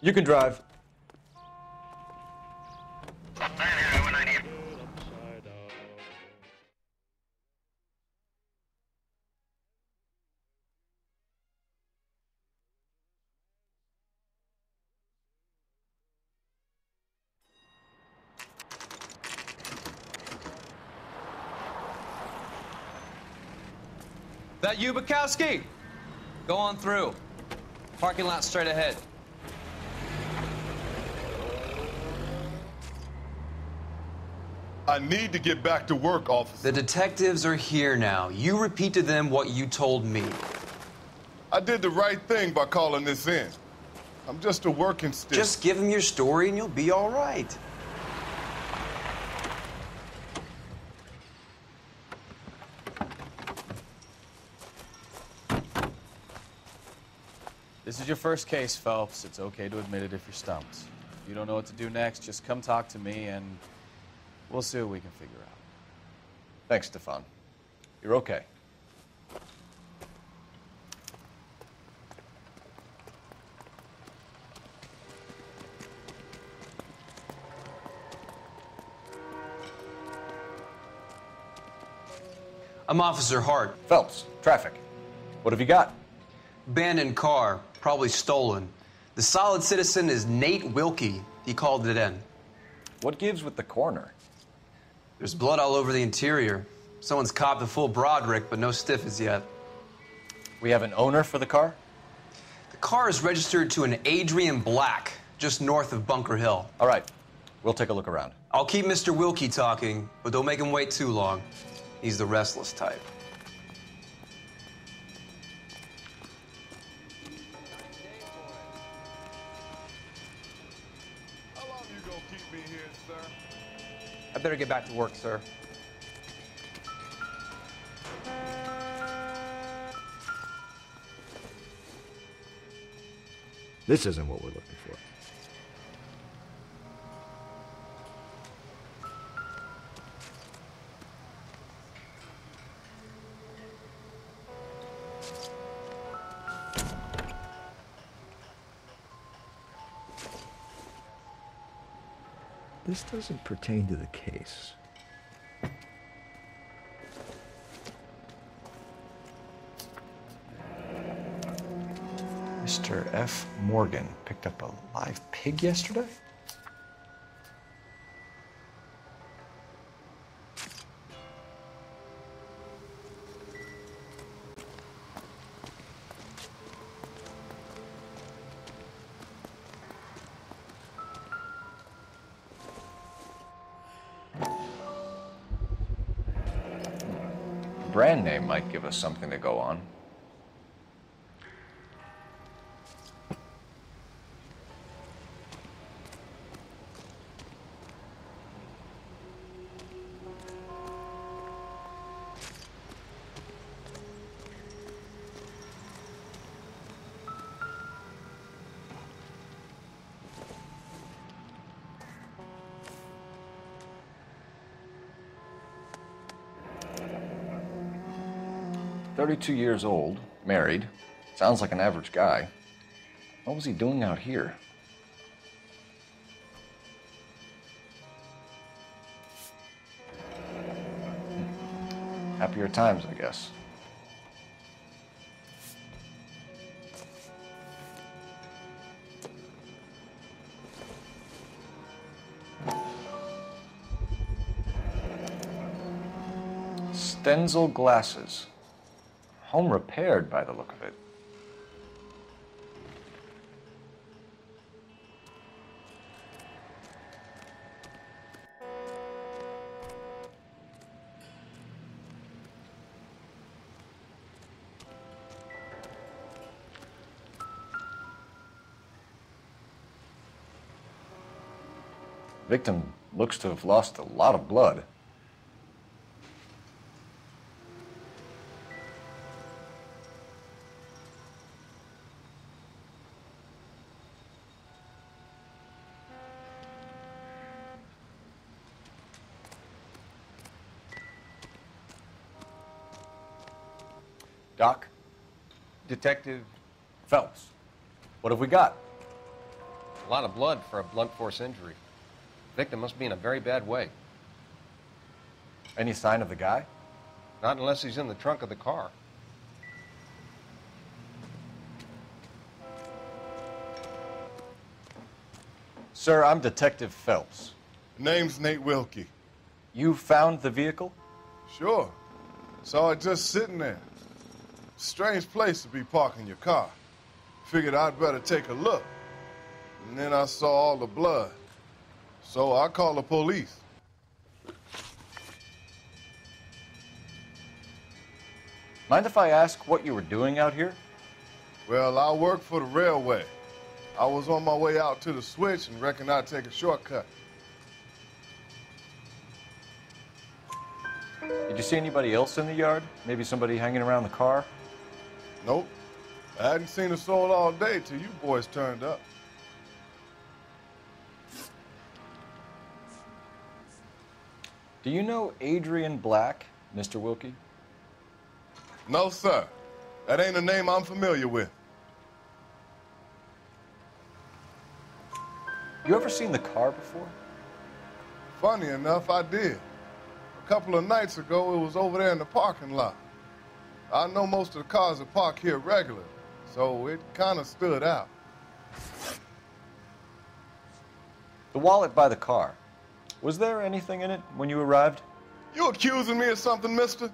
You can drive. You, Bekowsky? Go on through. Parking lot straight ahead. I need to get back to work, officer. The detectives are here now. You repeat to them what you told me. I did the right thing by calling this in. I'm just a working stick. Just give them your story and you'll be all right. This is your first case, Phelps. It's okay to admit it if you're stumped. If you don't know what to do next, just come talk to me and we'll see what we can figure out. Thanks, Stefan. You're okay. I'm Officer Hart. Phelps, traffic. What have you got? Abandoned car, probably stolen. The solid citizen is Nate Wilkie. He called it in. What gives with the coroner? There's blood all over the interior. Someone's copped a full Broderick, but no stiff as yet. We have an owner for the car? The car is registered to an Adrian Black, just north of Bunker Hill. All right. We'll take a look around. I'll keep Mr. Wilkie talking, but don't make him wait too long. He's the restless type. I better get back to work, sir. This isn't what we're looking for. This doesn't pertain to the case. Mr. F. Morgan picked up a live pig yesterday? Us something to go on. Thirty-two years old, married. Sounds like an average guy. What was he doing out here? Happier times, I guess. Stenzel glasses. Home repaired by the look of it. Victim looks to have lost a lot of blood. Detective, Phelps. What have we got? a lot of blood for a blunt force injury. Victim must be in a very bad way. Any sign of the guy? Not unless he's in the trunk of the car. Sir, I'm Detective Phelps. Name's Nate Wilkie. You found the vehicle? Sure. Saw it just sitting there. Strange place to be parking your car. Figured I'd better take a look. And then I saw all the blood. So I called the police. Mind if I ask what you were doing out here? Well, I work for the railway. I was on my way out to the switch and reckoned I'd take a shortcut. Did you see anybody else in the yard? Maybe somebody hanging around the car? Nope. I hadn't seen a soul all day till you boys turned up. Do you know Adrian Black, Mr. Wilkie? No, sir. That ain't a name I'm familiar with. You ever seen the car before? Funny enough, I did. A couple of nights ago, it was over there in the parking lot. I know most of the cars are parked here regularly, so it kind of stood out. The wallet by the car. Was there anything in it when you arrived? You accusing me of something, mister?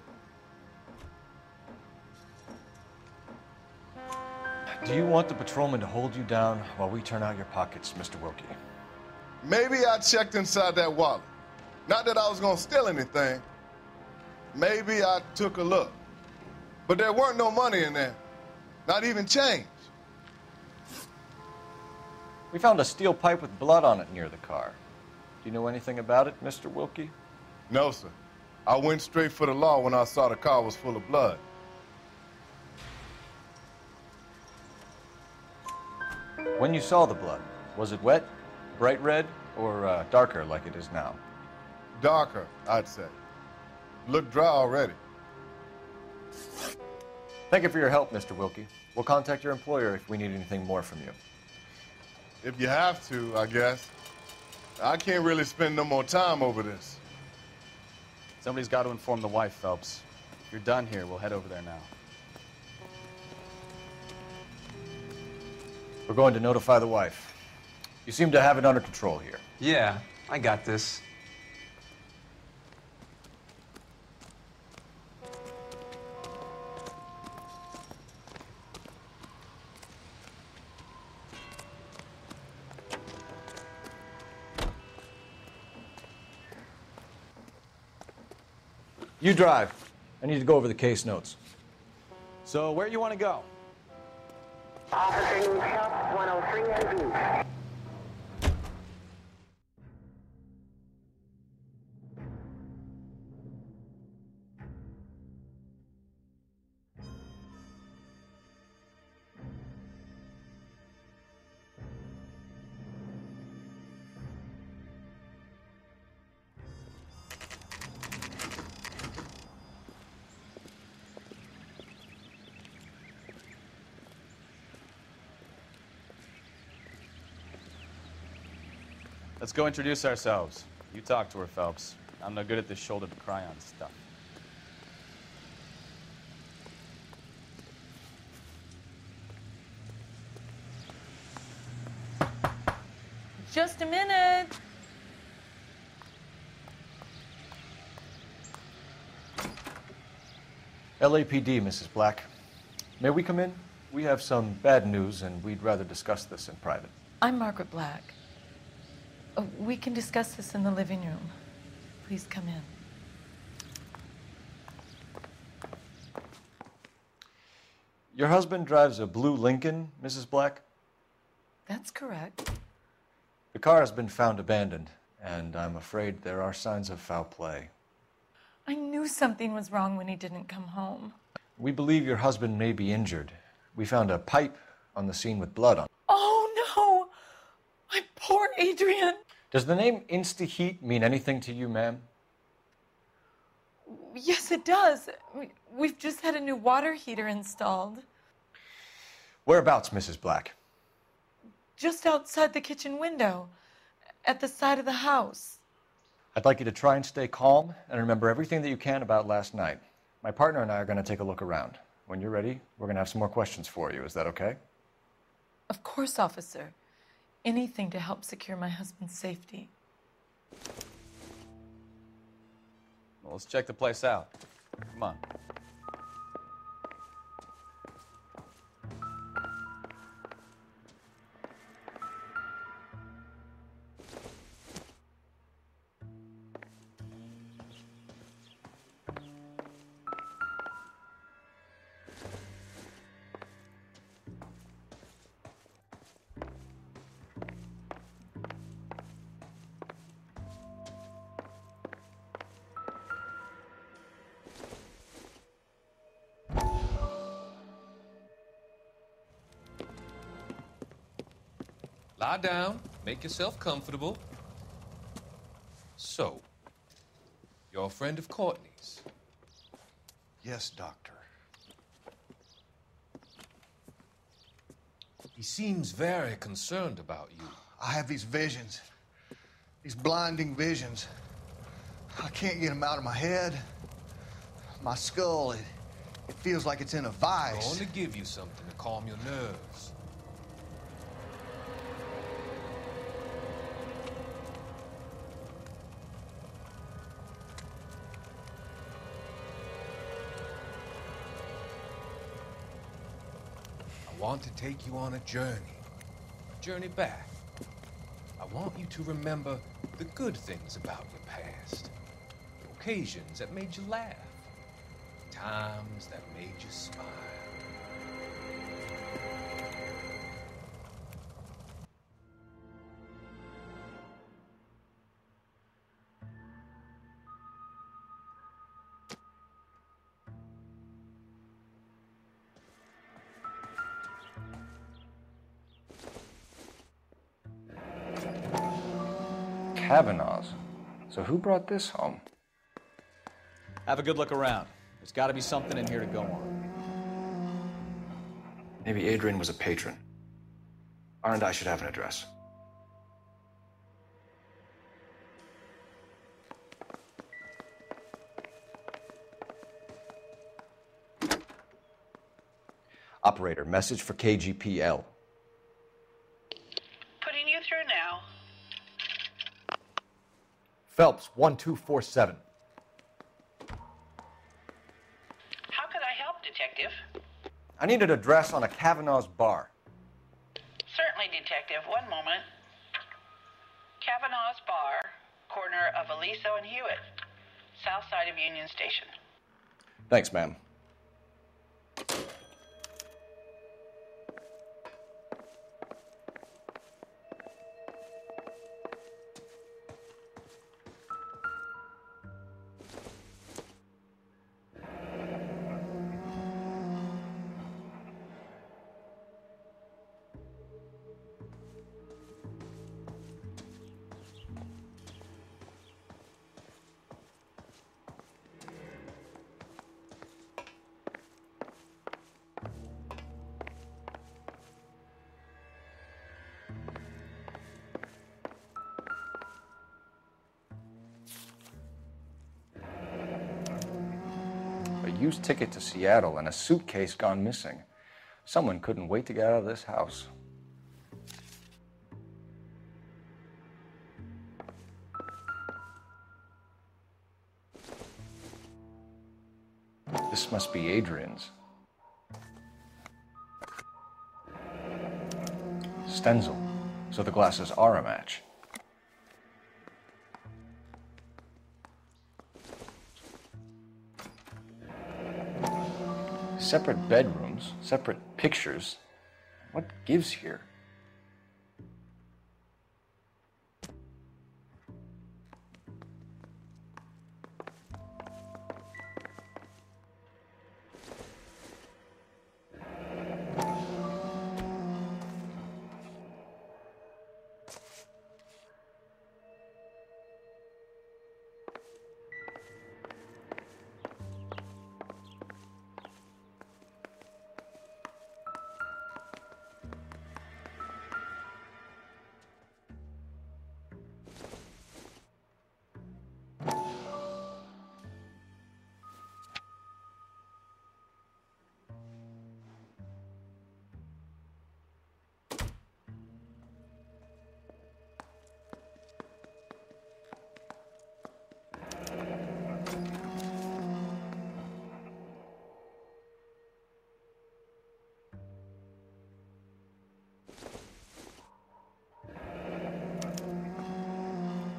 Do you want the patrolman to hold you down while we turn out your pockets, Mr. Wilkie? Maybe I checked inside that wallet. Not that I was gonna steal anything. Maybe I took a look. But there weren't no money in there. Not even change. We found a steel pipe with blood on it near the car. Do you know anything about it, Mr. Wilkie? No, sir. I went straight for the law when I saw the car was full of blood. When you saw the blood, was it wet, bright red, or uh, darker like it is now? Darker, I'd say. Looked dry already. Thank you for your help, Mr. Wilkie. We'll contact your employer if we need anything more from you. If you have to, I guess. I can't really spend no more time over this. Somebody's got to inform the wife, Phelps. If you're done here, we'll head over there now. We're going to notify the wife. You seem to have it under control here. Yeah, I got this. You drive. I need to go over the case notes. So, where you want to go? Officer needs help, 103 and go introduce ourselves. You talk to her, Phelps. I'm no good at this shoulder to cry on stuff. Just a minute. LAPD, Mrs. Black. May we come in? We have some bad news, and we'd rather discuss this in private. I'm Margaret Black. Uh, we can discuss this in the living room. Please come in. Your husband drives a blue Lincoln, Mrs. Black? That's correct. The car has been found abandoned, and I'm afraid there are signs of foul play. I knew something was wrong when he didn't come home. We believe your husband may be injured. We found a pipe on the scene with blood on it. Oh no! My poor Adrian! Does the name Instaheat mean anything to you, ma'am? yes, it does. We- We've just had a new water heater installed Whereabouts, Mrs. Black? just outside the kitchen window at the side of the house. I'd like you to try and stay calm and remember everything that you can about last night. My partner and I are going to take a look around. When you're ready, we're going to have some more questions for you. Is that okay? Of course, officer. Anything to help secure my husband's safety. Well, let's check the place out. Come on. Lie down, make yourself comfortable. So, you're a friend of Courtney's. Yes, Doctor. He seems very concerned about you. I have these visions, these blinding visions. I can't get them out of my head. My skull, it, it feels like it's in a vice. I want to give you something to calm your nerves. To take you on a journey, a journey back. I want you to remember the good things about your past, the occasions that made you laugh, the times that made you smile. Kavanaugh's. So who brought this home? Have a good look around. There's got to be something in here to go on. Maybe Adrian was a patron. R and I should have an address. Operator, message for KGPL. Putting you through now. Phelps, 1247. How could I help, Detective? I need an address on a Kavanaugh's bar. Certainly, Detective. One moment. Kavanaugh's Bar, corner of Aliso and Hewitt, south side of Union Station. Thanks, ma'am. Ticket to Seattle and a suitcase gone missing. Someone couldn't wait to get out of this house. This must be Adrian's. Stenzel. So the glasses are a match. Separate bedrooms, separate pictures. What gives here?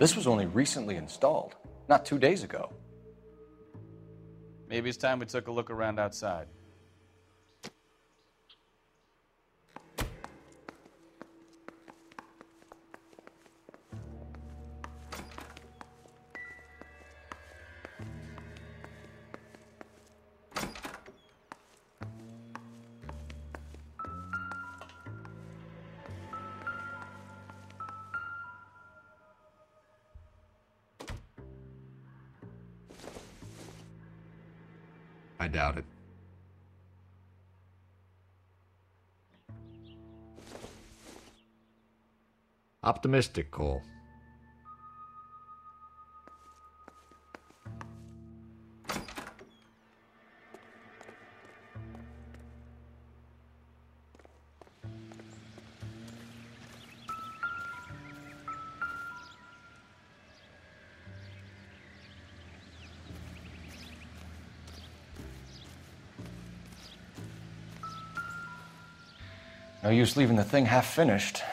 This was only recently installed, not two days ago. Maybe it's time we took a look around outside. Optimistic, Cole. No use leaving the thing half finished.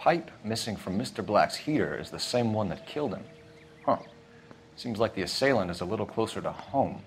Pipe missing from Mr. Black's heater is the same one that killed him. Huh. Seems like the assailant is a little closer to home.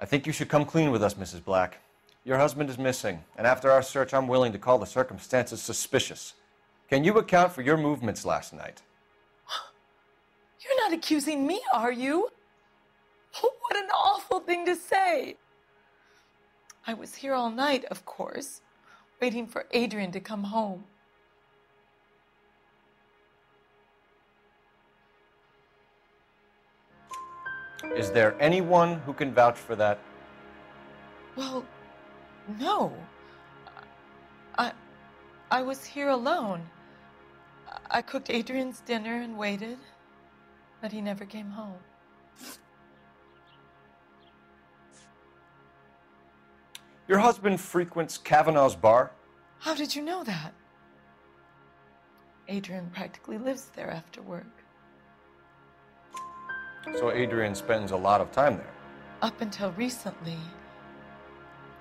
I think you should come clean with us, Mrs. Black. Your husband is missing, and after our search, I'm willing to call the circumstances suspicious. Can you account for your movements last night? You're not accusing me, are you? What an awful thing to say. I was here all night, of course, waiting for Adrian to come home. Is there anyone who can vouch for that? Well, no. I I was here alone. I cooked Adrian's dinner and waited, but he never came home. Your husband frequents Kavanaugh's bar? How did you know that? Adrian practically lives there after work. So Adrian spends a lot of time there. Up until recently,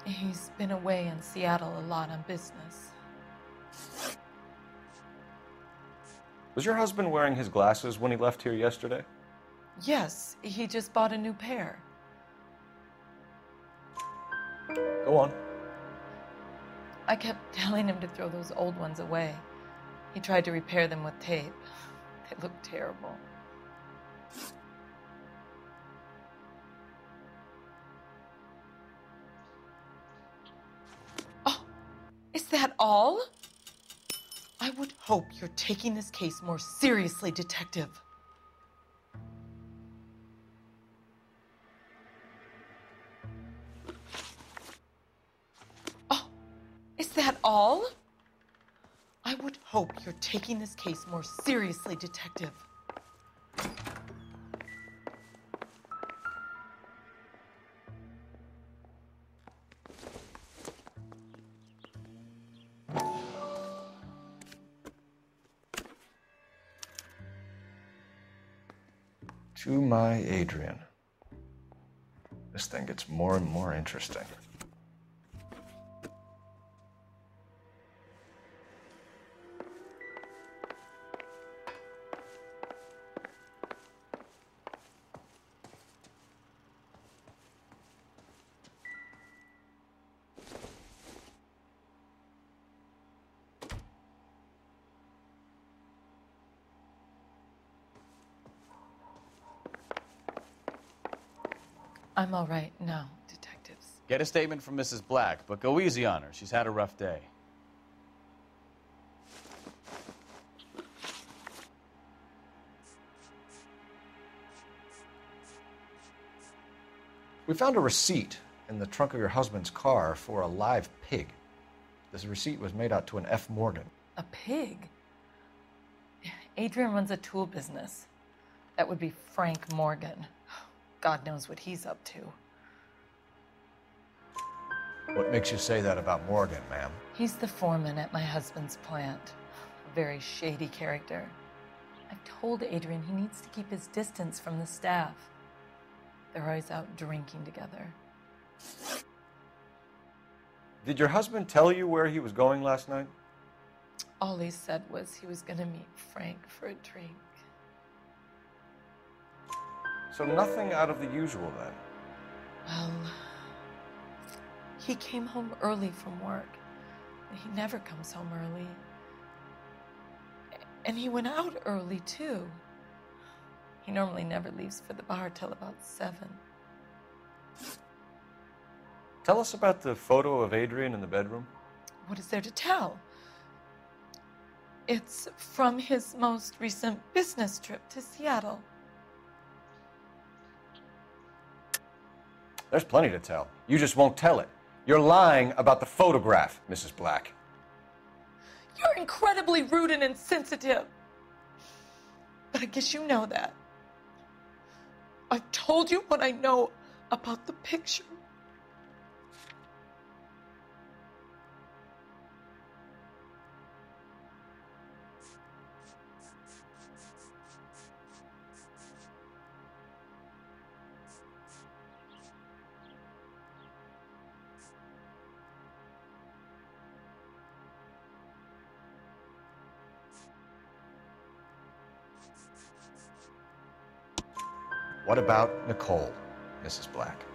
he's been away in Seattle a lot on business. Was your husband wearing his glasses when he left here yesterday? Yes, he just bought a new pair. Go on. I kept telling him to throw those old ones away. He tried to repair them with tape. They look terrible. Is that all? I would hope you're taking this case more seriously, Detective. Oh, is that all? I would hope you're taking this case more seriously, Detective. My Adrian. This thing gets more and more interesting. Get a statement from Mrs. Black, but go easy on her. She's had a rough day. We found a receipt in the trunk of your husband's car for a live pig. This receipt was made out to an F. Morgan. A pig? Adrian runs a tool business. That would be Frank Morgan. God knows what he's up to. What makes you say that about Morgan, ma'am? He's the foreman at my husband's plant. A very shady character. I've told Adrian he needs to keep his distance from the staff. They're always out drinking together. Did your husband tell you where he was going last night? All he said was he was going to meet Frank for a drink. So nothing out of the usual then. Well, he came home early from work. He never comes home early. And he went out early, too. He normally never leaves for the bar till about seven. Tell us about the photo of Adrian in the bedroom. What is there to tell? It's from his most recent business trip to Seattle. There's plenty to tell. You just won't tell it. You're lying about the photograph, Mrs. Black. You're incredibly rude and insensitive. But I guess you know that. I've told you what I know about the picture. What about Nicole, Mrs. Black?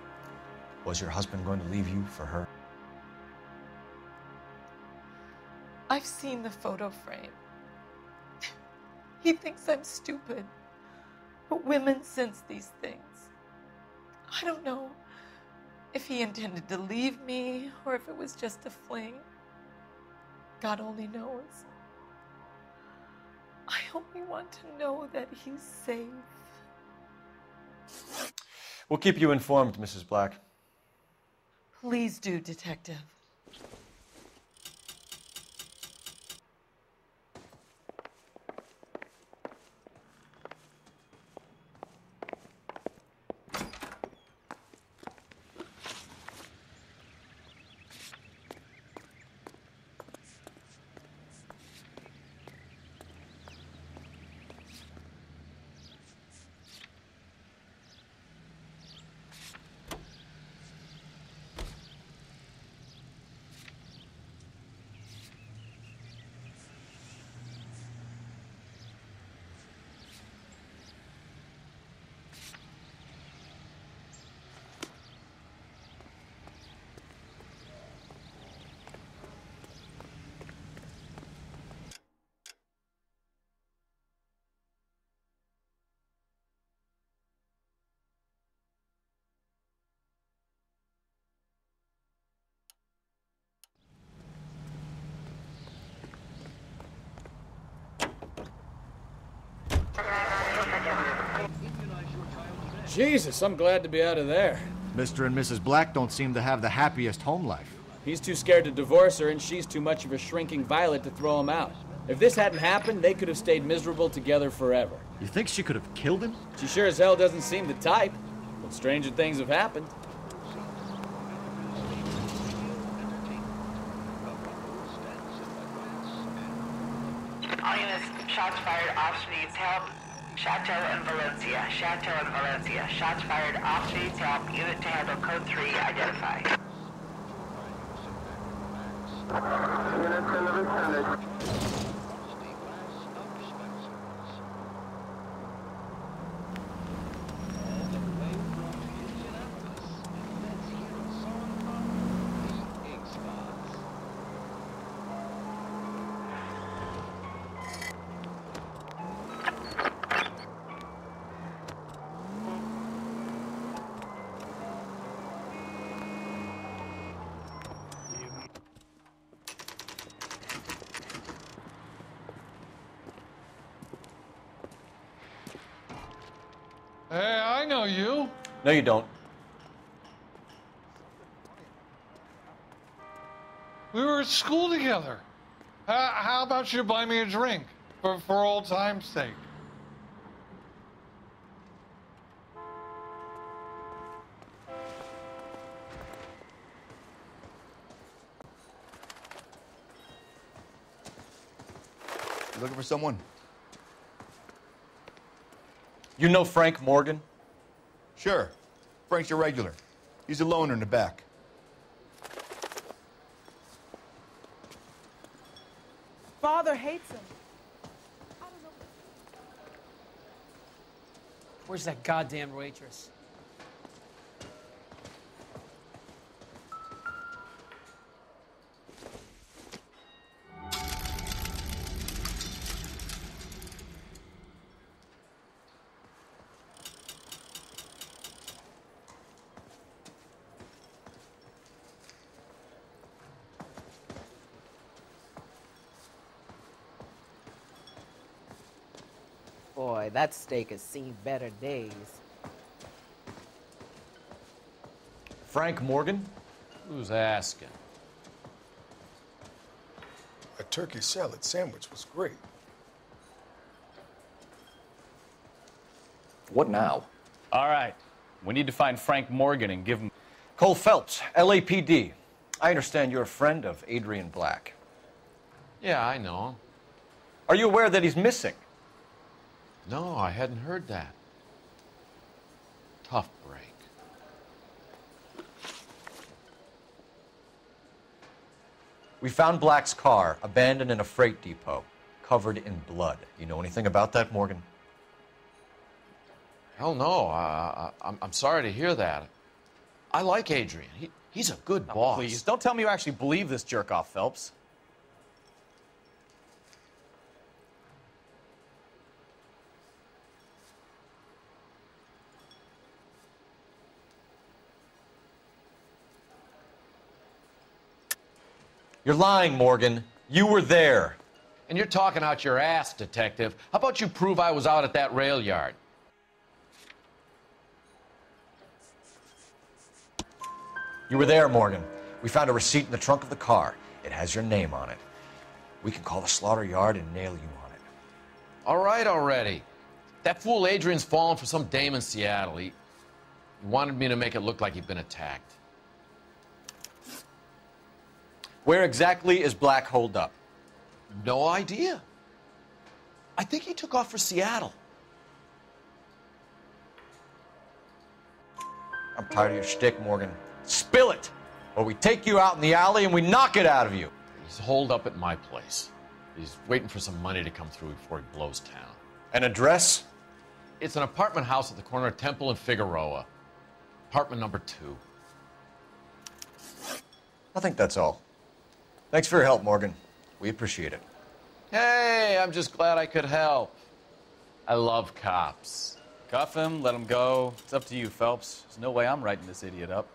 Was your husband going to leave you for her? I've seen the photo frame. He thinks I'm stupid. But women sense these things. I don't know if he intended to leave me or if it was just a fling. God only knows. I only want to know that he's safe. We'll keep you informed, Mrs. Black. Please do, Detective. Jesus, I'm glad to be out of there. Mr. and Mrs. Black don't seem to have the happiest home life. He's too scared to divorce her, and she's too much of a shrinking violet to throw him out. If this hadn't happened, they could have stayed miserable together forever. You think she could have killed him? She sure as hell doesn't seem the type. But stranger things have happened. All units, shots fired, officer needs help. Chateau and Valencia, Chateau and Valencia. Shots fired, officer needs help. Unit to handle code 3, identify. Units in the vicinity. No, you don't. We were at school together. How, how about you buy me a drink for, for old time's sake? You looking for someone? You know Frank Morgan? Sure. Frank's your regular. He's a loner in the back. Father hates him. Where's that goddamn waitress? That steak has seen better days. Frank Morgan? Who's asking? A turkey salad sandwich was great. What now? All right. We need to find Frank Morgan and give him. Cole Phelps, LAPD. I understand you're a friend of Adrian Black. Yeah, I know him. Are you aware that he's missing? No, I hadn't heard that. Tough break. We found Black's car abandoned in a freight depot, covered in blood. You know anything about that, Morgan? Hell no. I, I, I'm, I'm sorry to hear that. I like Adrian. He, he's a good boss. Please, don't tell me you actually believe this jerk off, Phelps. You're lying, Morgan. You were there. And you're talking out your ass, detective. How about you prove I was out at that rail yard? You were there, Morgan. We found a receipt in the trunk of the car. It has your name on it. We can call the slaughter yard and nail you on it. All right already. That fool Adrian's fallen for some dame in Seattle. He wanted me to make it look like he'd been attacked. Where exactly is Black holed up? No idea. I think he took off for Seattle. I'm tired of your shtick, Morgan. Spill it, or we take you out in the alley and we knock it out of you. He's holed up at my place. He's waiting for some money to come through before he blows town. An address? It's an apartment house at the corner of Temple and Figueroa. Apartment number two. I think that's all. Thanks for your help, Morgan. We appreciate it. Hey, I'm just glad I could help. I love cops. Cuff him, let him go. It's up to you, Phelps. There's no way I'm writing this idiot up.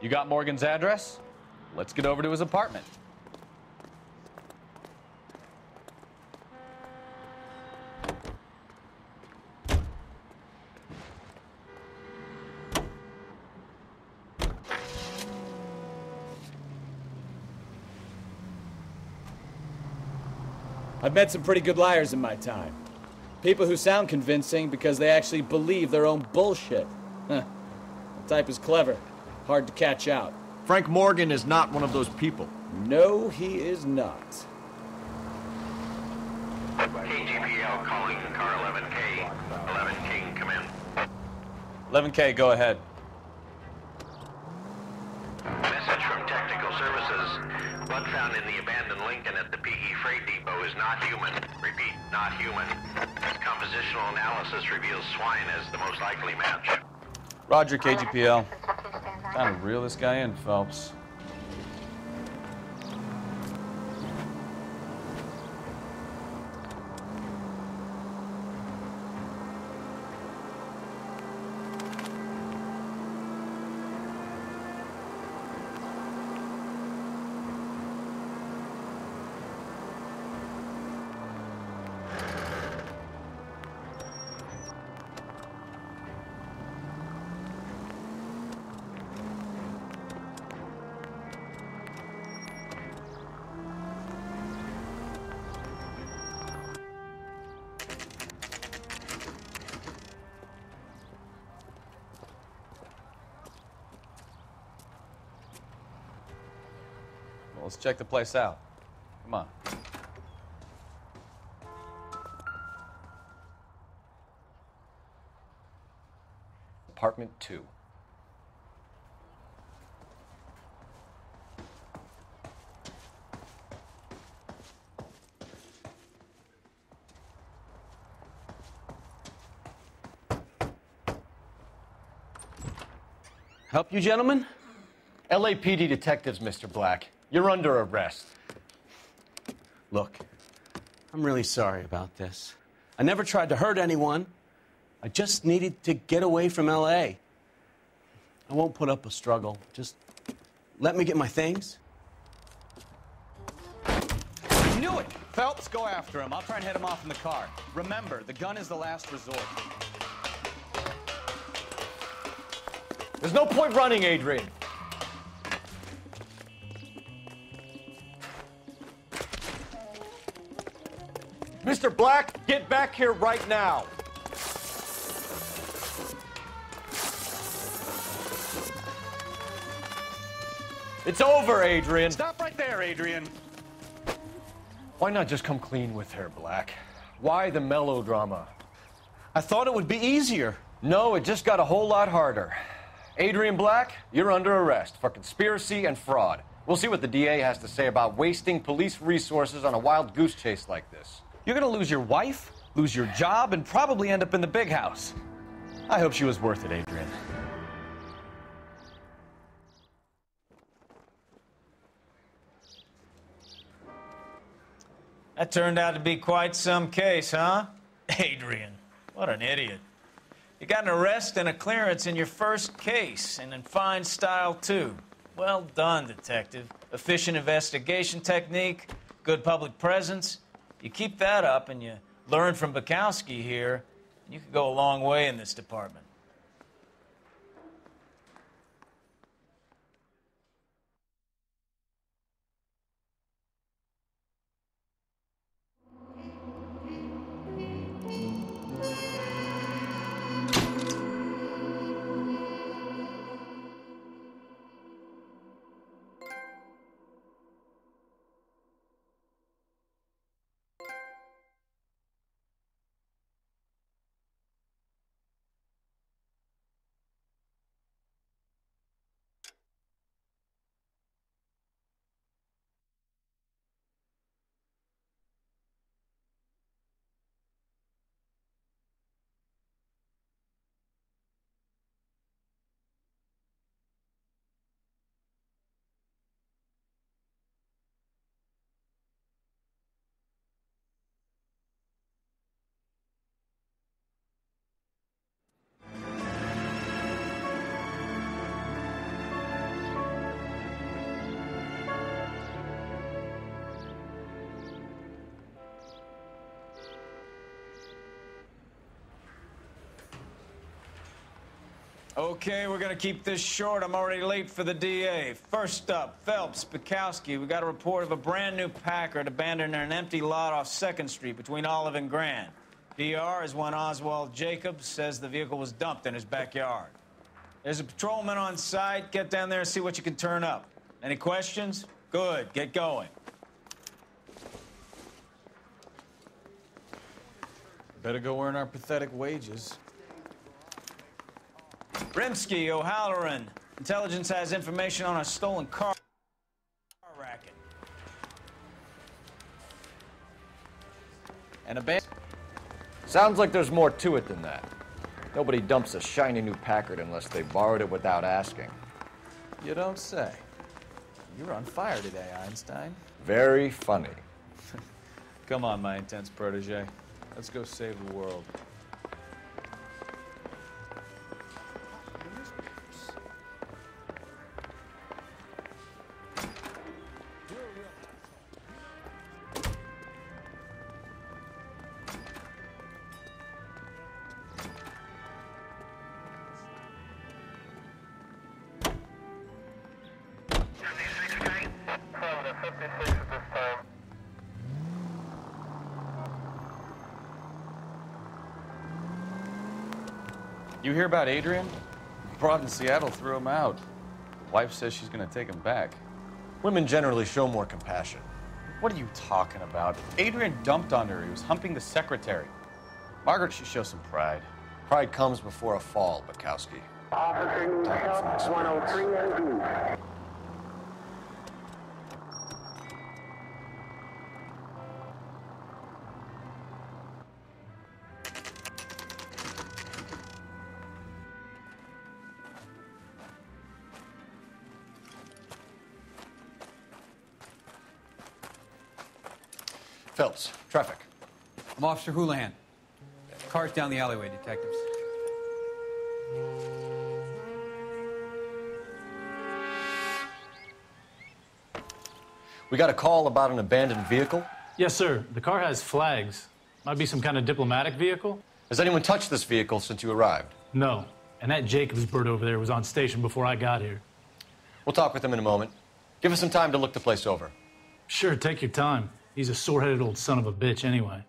You got Morgan's address? Let's get over to his apartment. I've met some pretty good liars in my time. People who sound convincing because they actually believe their own bullshit. Huh. The type is clever, hard to catch out. Frank Morgan is not one of those people. No, he is not. KGPL calling car 11K. 11K, come in. 11K, go ahead. Message from Technical Services. Blood found in the abandoned Lincoln at the PE Freight Depot is not human. Repeat, not human. Compositional analysis reveals swine as the most likely match. Roger, KGPL. Kind of reel this guy in, Phelps. Check the place out. Come on. Apartment 2. Help you, gentlemen? LAPD detectives, Mr. Black. You're under arrest. Look, I'm really sorry about this. I never tried to hurt anyone. I just needed to get away from LA. I won't put up a struggle. Just let me get my things. I knew it! Phelps, go after him. I'll try and head him off in the car. Remember, the gun is the last resort. There's no point running, Adrian. Mr. Black, get back here right now. It's over, Adrian. Stop right there, Adrian. Why not just come clean with her, Black? Why the melodrama? I thought it would be easier. No, it just got a whole lot harder. Adrian Black, you're under arrest for conspiracy and fraud. We'll see what the DA has to say about wasting police resources on a wild goose chase like this. You're gonna lose your wife, lose your job, and probably end up in the big house. I hope she was worth it, Adrian. That turned out to be quite some case, huh? Adrian, what an idiot. You got an arrest and a clearance in your first case, and in fine style, too. Well done, detective. Efficient investigation technique, good public presence. You keep that up and you learn from Bekowsky here, you could go a long way in this department. Okay, we're gonna keep this short. I'm already late for the DA. First up, Phelps, Bekowsky. We got a report of a brand new Packard abandoned in an empty lot off 2nd Street between Olive and Grand. DR is one Oswald Jacobs says the vehicle was dumped in his backyard. There's a patrolman on site. Get down there and see what you can turn up. Any questions? Good, get going. Better go earn our pathetic wages. Rimsky, O'Halloran. Intelligence has information on a stolen car racket. And a band. Sounds like there's more to it than that. Nobody dumps a shiny new Packard unless they borrowed it without asking. You don't say. You're on fire today, Einstein. Very funny. Come on, my intense protege. Let's go save the world. Hear about Adrian? Broad in Seattle threw him out. Wife says she's gonna take him back. Women generally show more compassion. What are you talking about? Adrian dumped on her. He was humping the secretary. Margaret should show some pride. Pride comes before a fall, Bekowsky. Officer needs help, 103 NV. Officer Houlihan. Car's down the alleyway, detectives. We got a call about an abandoned vehicle. Yes, sir. The car has flags. Might be some kind of diplomatic vehicle. Has anyone touched this vehicle since you arrived? No. And that Jacobs bird over there was on station before I got here. We'll talk with him in a moment. Give us some time to look the place over. Sure, take your time. He's a sore headed old son of a bitch anyway.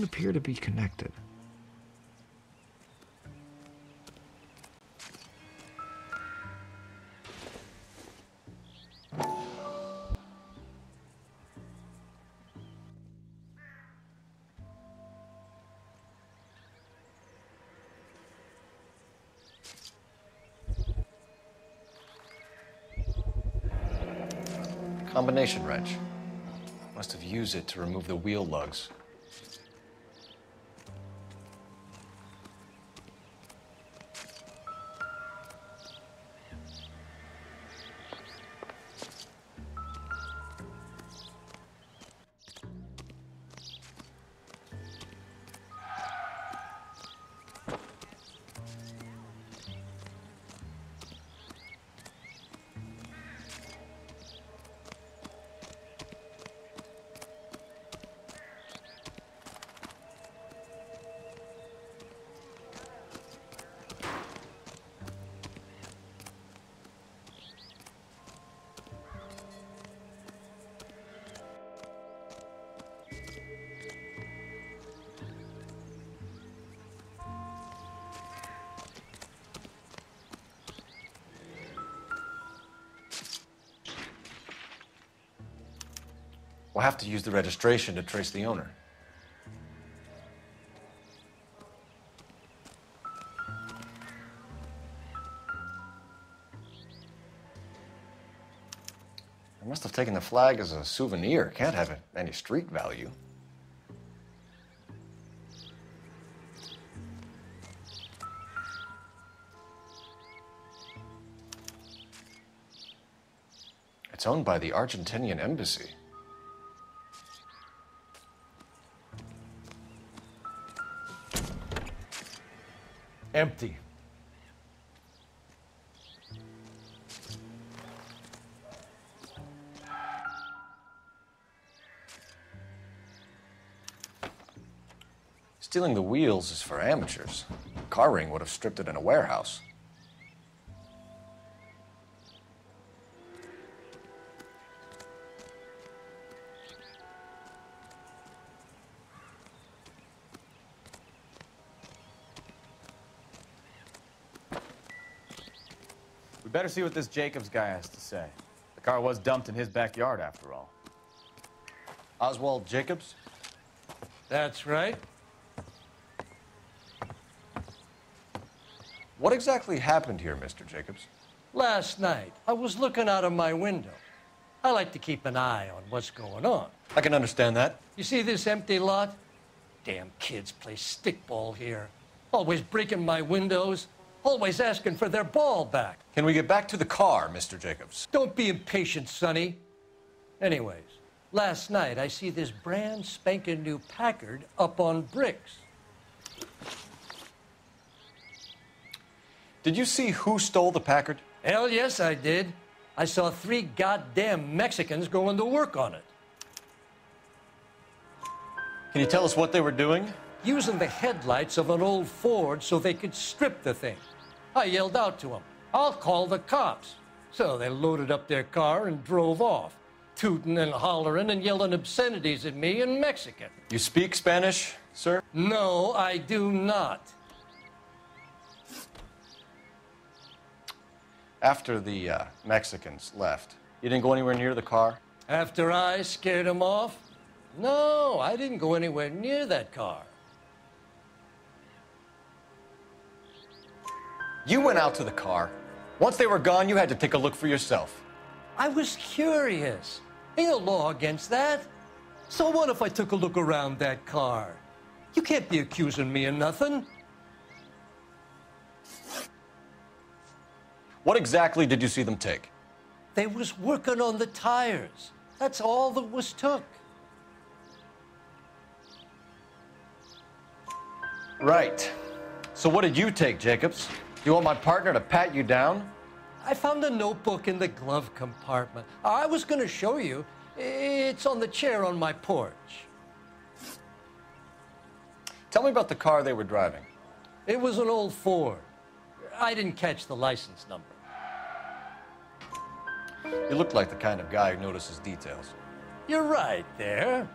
Doesn't appear to be connected. Combination wrench. Must have used it to remove the wheel lugs. We'll have to use the registration to trace the owner. I must have taken the flag as a souvenir. Can't have any street value. It's owned by the Argentinian embassy. Empty. Stealing the wheels is for amateurs. Car ring would have stripped it in a warehouse. Better see what this Jacobs guy has to say. The car was dumped in his backyard, after all. Oswald Jacobs? That's right. What exactly happened here, Mr. Jacobs? Last night, I was looking out of my window. I like to keep an eye on what's going on. I can understand that. You see this empty lot? Damn kids play stickball here. Always breaking my windows, always asking for their ball back. Can we get back to the car, Mr. Jacobs? Don't be impatient, Sonny. Anyways, last night I see this brand spanking new Packard up on bricks. Did you see who stole the Packard? Hell yes, I did. I saw three goddamn Mexicans going to work on it. Can you tell us what they were doing? Using the headlights of an old Ford so they could strip the thing. I yelled out to them, I'll call the cops. So they loaded up their car and drove off, tooting and hollering and yelling obscenities at me in Mexican. You speak Spanish, sir? No, I do not. After the uh, Mexicans left, you didn't go anywhere near the car? After I scared them off? No, I didn't go anywhere near that car. You went out to the car. Once they were gone, you had to take a look for yourself. I was curious. Ain't no law against that. So what if I took a look around that car? You can't be accusing me of nothing. What exactly did you see them take? They was working on the tires. That's all that was took. Right. So what did you take, Jacobs? You want my partner to pat you down? I found a notebook in the glove compartment. I was going to show you. It's on the chair on my porch. Tell me about the car they were driving. It was an old Ford. I didn't catch the license number. You look like the kind of guy who notices details. You're right there.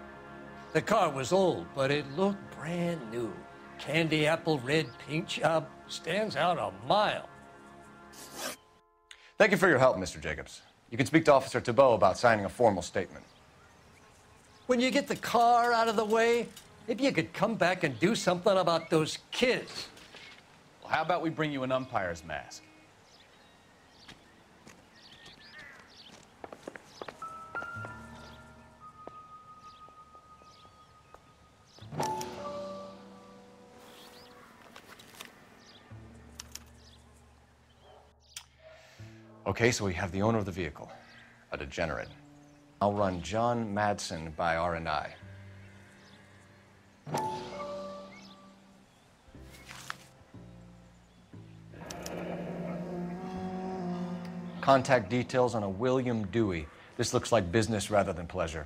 The car was old, but it looked brand new. Candy apple red paint job stands out a mile. Thank you for your help, Mr. Jacobs. You can speak to Officer Thibault about signing a formal statement. When you get the car out of the way, maybe you could come back and do something about those kids. Well, how about we bring you an umpire's mask? Okay, so we have the owner of the vehicle, a degenerate. I'll run John Madsen by R&I. Contact details on a William Dewey. This looks like business rather than pleasure.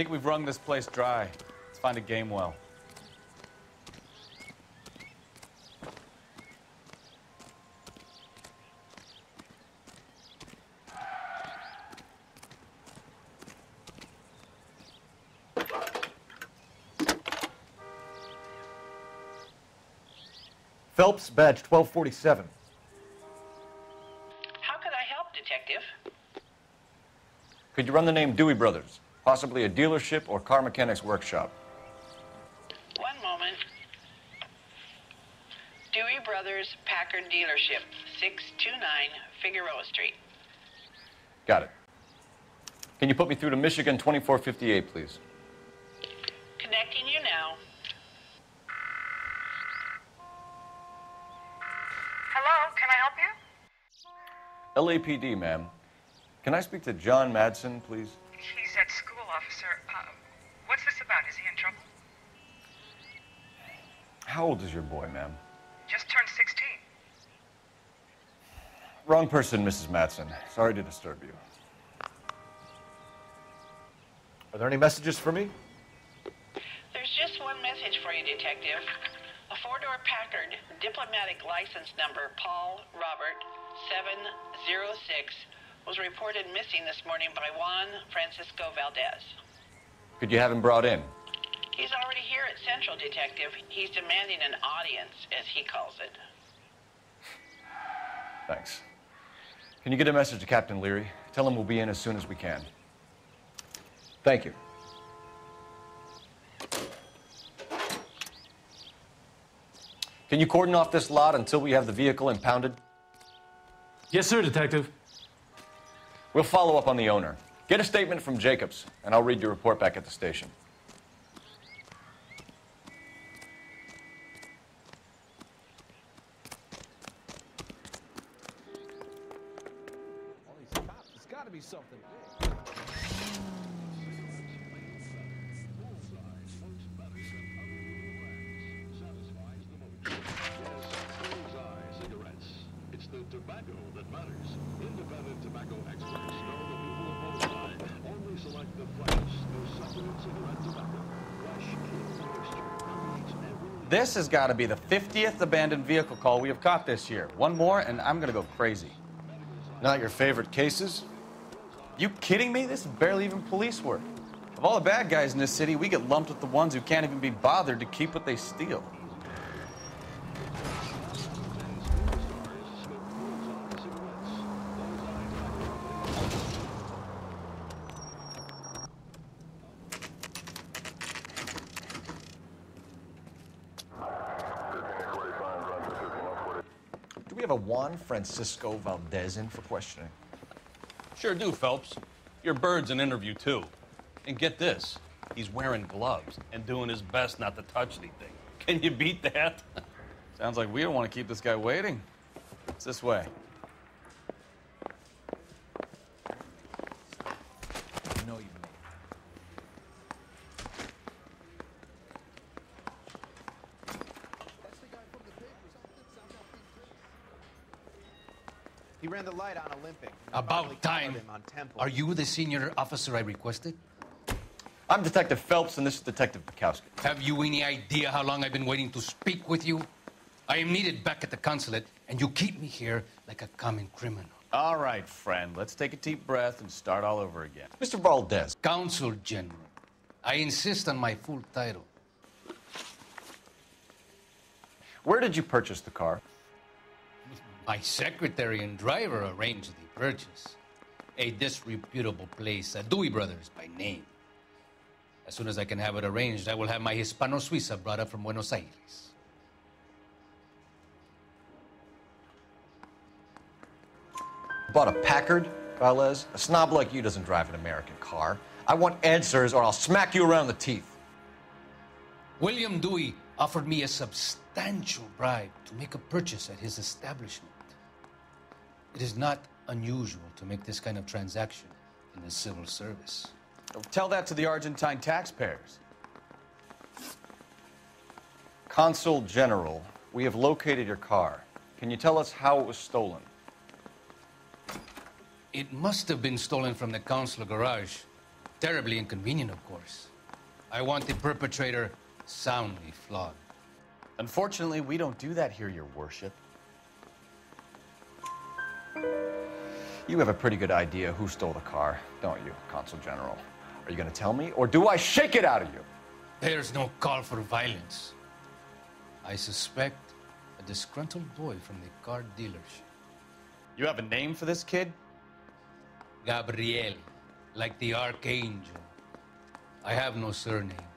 Think we've wrung this place dry. Let's find a Gamewell. Phelps, badge 1247. How could I help, Detective? Could you run the name Dewey Brothers? Possibly a dealership or car mechanics workshop. One moment. Dewey Brothers Packard Dealership, 629 Figueroa Street. Got it. Can you put me through to Michigan 2458, please? Connecting you now. Hello, can I help you? LAPD, ma'am. Can I speak to John Madsen, please? He's at school, officer. Uh, what's this about? Is he in trouble? How old is your boy, ma'am? Just turned 16. Wrong person, Mrs. Matson. Sorry to disturb you. Are there any messages for me? There's just one message for you, Detective. A four-door Packard, diplomatic license number Paul Robert 706, was reported missing this morning by Juan Francisco Valdez. Could you have him brought in? He's already here at Central, Detective. He's demanding an audience, as he calls it. Thanks. Can you get a message to Captain Leary? Tell him we'll be in as soon as we can. Thank you. Can you cordon off this lot until we have the vehicle impounded? Yes, sir, Detective. We'll follow up on the owner. Get a statement from Jacobs, and I'll read your report back at the station. Has got to be the 50th abandoned vehicle call we have caught this year. One more, and I'm going to go crazy. Not your favorite cases? You kidding me? This is barely even police work. Of all the bad guys in this city, we get lumped with the ones who can't even be bothered to keep what they steal. Francisco Valdez in for questioning? Sure do, Phelps. Your bird's an interview, too. And get this he's wearing gloves and doing his best not to touch anything. Can you beat that? Sounds like we don't want to keep this guy waiting. It's this way. You know you He ran the light on Olympic. About time. Are you the senior officer I requested? I'm Detective Phelps, and this is Detective Bekowsky. Have you any idea how long I've been waiting to speak with you? I am needed back at the consulate, and you keep me here like a common criminal. All right, friend, let's take a deep breath and start all over again. Mr. Valdez. Consul General. I insist on my full title. Where did you purchase the car? My secretary and driver arranged the purchase. A disreputable place, uh, Dewey Brothers by name. As soon as I can have it arranged, I will have my Hispano Suiza brought up from Buenos Aires. Bought a Packard, Valdez? A snob like you doesn't drive an American car. I want answers, or I'll smack you around the teeth. William Dewey offered me a substantial bribe to make a purchase at his establishment. It is not unusual to make this kind of transaction in the civil service. Tell that to the Argentine taxpayers. Consul General, we have located your car. Can you tell us how it was stolen? It must have been stolen from the consular garage. Terribly inconvenient, of course. I want the perpetrator soundly flogged. Unfortunately, we don't do that here, Your Worship. You have a pretty good idea who stole the car, don't you, Consul General? Are you going to tell me, or do I shake it out of you? There's no call for violence. I suspect a disgruntled boy from the car dealership. You have a name for this kid? Gabriel, like the archangel. I have no surname.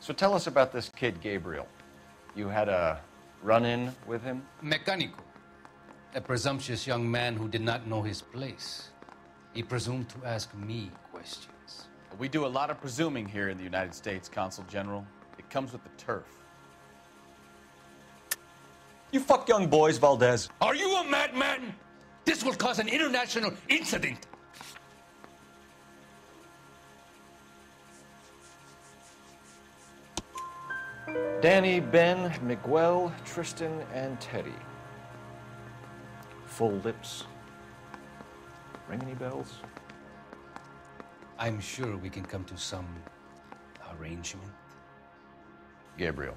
So tell us about this kid, Gabriel. You had a run in with him? Mecánico. A presumptuous young man who did not know his place. He presumed to ask me questions. We do a lot of presuming here in the United States, Consul General. It comes with the turf. You fuck young boys, Valdez. Are you a madman? This will cause an international incident. Danny, Ben, Miguel, Tristan, and Teddy. Full lips. Ring any bells? I'm sure we can come to some arrangement. Gabriel,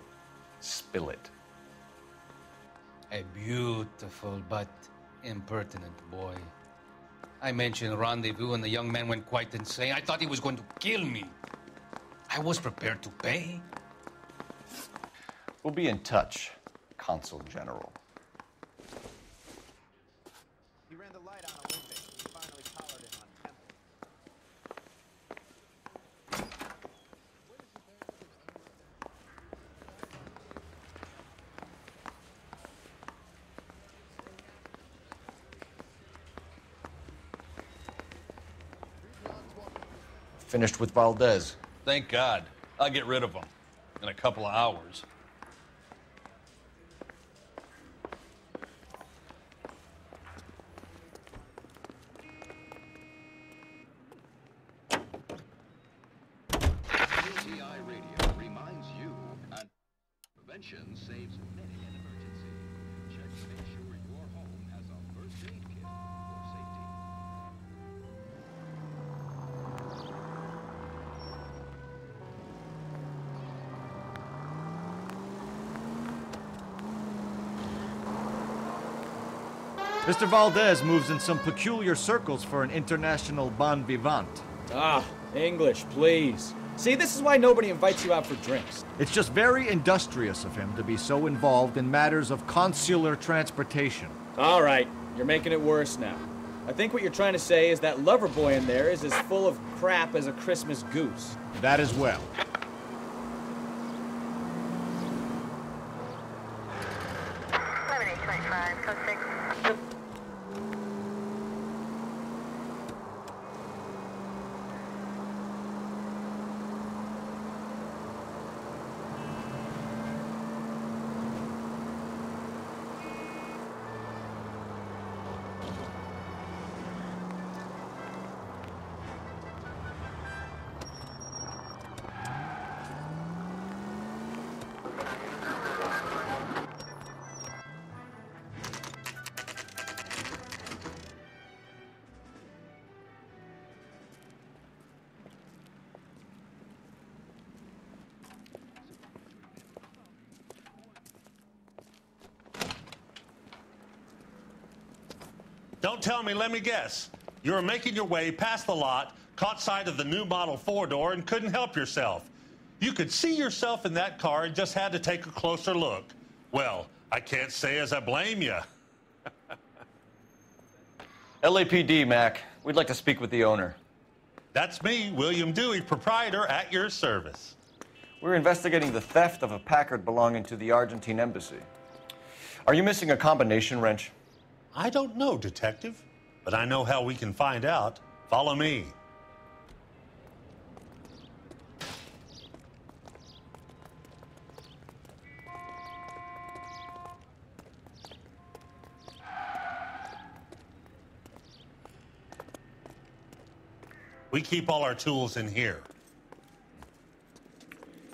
spill it. A beautiful but impertinent boy. I mentioned rendezvous, and the young man went quite insane. I thought he was going to kill me. I was prepared to pay. We'll be in touch, Consul General. He ran the light on Olympic. He finally collared him on Temple. Finished with Valdez. Thank God. I'll get rid of him in a couple of hours. Mr. Valdez moves in some peculiar circles for an international bon vivant. Ah, English, please. See, this is why nobody invites you out for drinks. It's just very industrious of him to be so involved in matters of consular transportation. All right, you're making it worse now. I think what you're trying to say is that lover boy in there is as full of crap as a Christmas goose. That as well. Don't tell me, let me guess. You were making your way past the lot, caught sight of the new model four door, and couldn't help yourself. You could see yourself in that car and just had to take a closer look. Well, I can't say as I blame you. LAPD, Mac. We'd like to speak with the owner. That's me, William Dewey, proprietor, at your service. We're investigating the theft of a Packard belonging to the Argentine embassy. Are you missing a combination wrench? I don't know, Detective, but I know how we can find out. Follow me. We keep all our tools in here.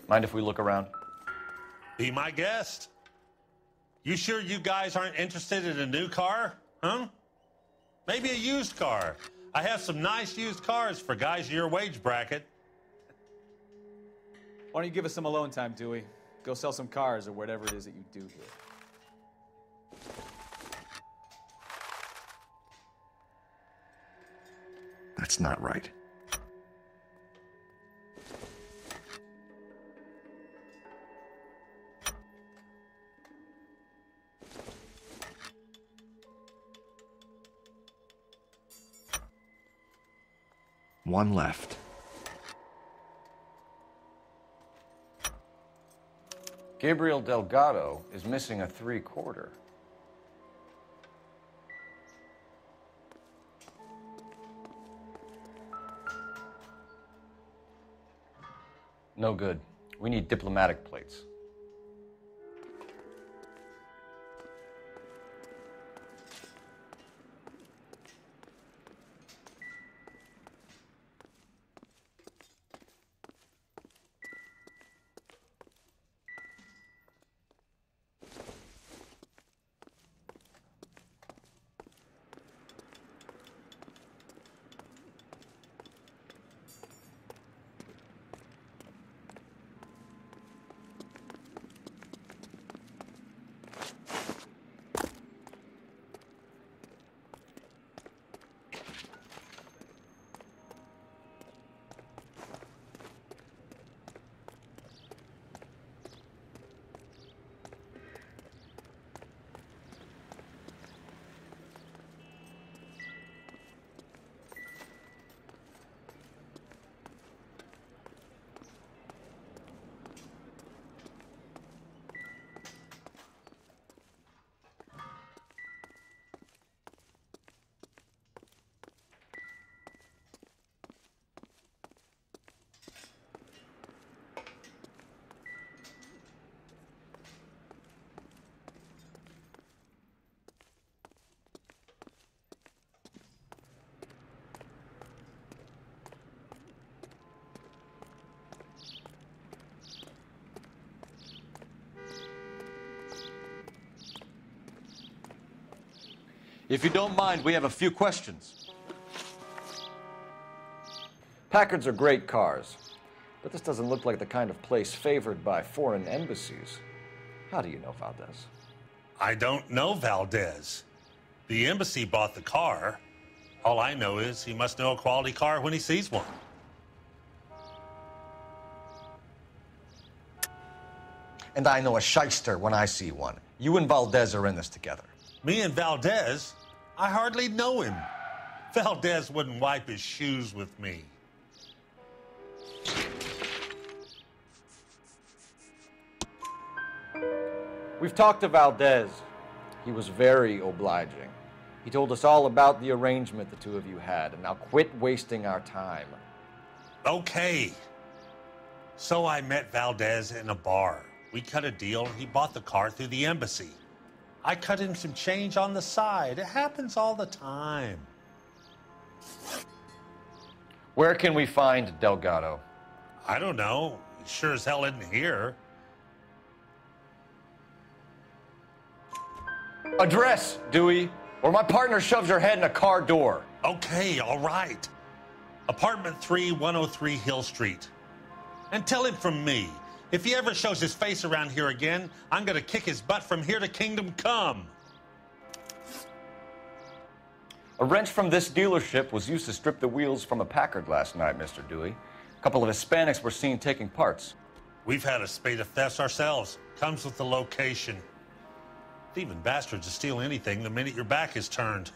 Mind if we look around? Be my guest. You sure you guys aren't interested in a new car? Huh? Maybe a used car. I have some nice used cars for guys in your wage bracket. Why don't you give us some alone time, Dewey? Go sell some cars or whatever it is that you do here. That's not right. One left. Gabriel Delgado is missing a three quarter. No good. We need diplomatic plates. If you don't mind, we have a few questions. Packards are great cars, but this doesn't look like the kind of place favored by foreign embassies. How do you know Valdez? I don't know Valdez. The embassy bought the car. All I know is he must know a quality car when he sees one. And I know a shyster when I see one. You and Valdez are in this together. Me and Valdez? I hardly know him. Valdez wouldn't wipe his shoes with me. We've talked to Valdez. He was very obliging. He told us all about the arrangement the two of you had, and now quit wasting our time. Okay. So I met Valdez in a bar. We cut a deal, he bought the car through the embassy. I cut him some change on the side. It happens all the time. Where can we find Delgado? I don't know. He sure as hell isn't here. Address, Dewey, or my partner shoves your head in a car door. Okay, all right. Apartment 3, 103 Hill Street. And tell him from me, if he ever shows his face around here again, I'm gonna kick his butt from here to Kingdom Come. A wrench from this dealership was used to strip the wheels from a Packard last night, Mr. Dewey. A couple of Hispanics were seen taking parts. We've had a spate of thefts ourselves. Comes with the location. Thieving bastards to steal anything the minute your back is turned.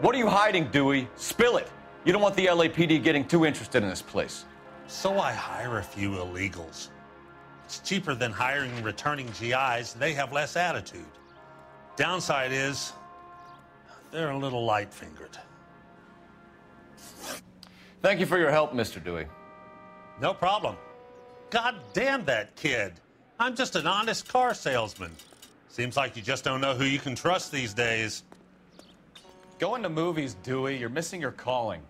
What are you hiding, Dewey? Spill it. You don't want the LAPD getting too interested in this place. So I hire a few illegals. It's cheaper than hiring returning GIs. They have less attitude. Downside is they're a little light fingered. Thank you for your help, Mr. Dewey. No problem. God damn that kid. I'm just an honest car salesman. Seems like you just don't know who you can trust these days. Going to movies, Dewey. You're missing your calling.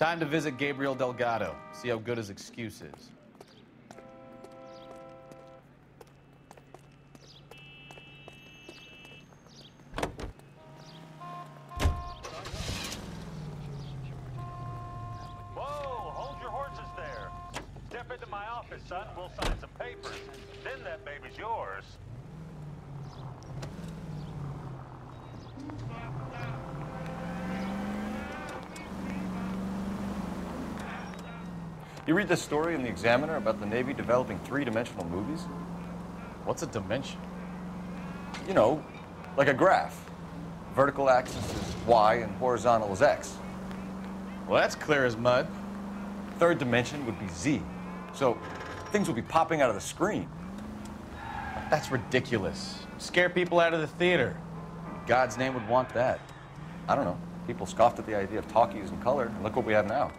Time to visit Gabriel Delgado. See how good his excuse is. Whoa, hold your horses there. Step into my office, son. We'll sign some papers. Then that baby's yours. You read this story in the Examiner about the Navy developing three dimensional movies? What's a dimension? You know, like a graph. Vertical axis is Y and horizontal is X. Well, that's clear as mud. Third dimension would be Z. So things will be popping out of the screen. That's ridiculous. Scare people out of the theater. God's name would want that. I don't know. People scoffed at the idea of talkies in color, and look what we have now.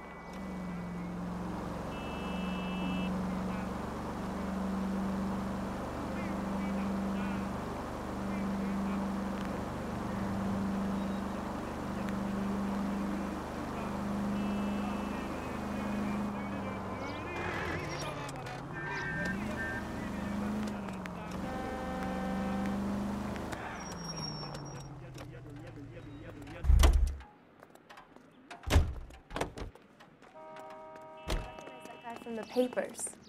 The papers.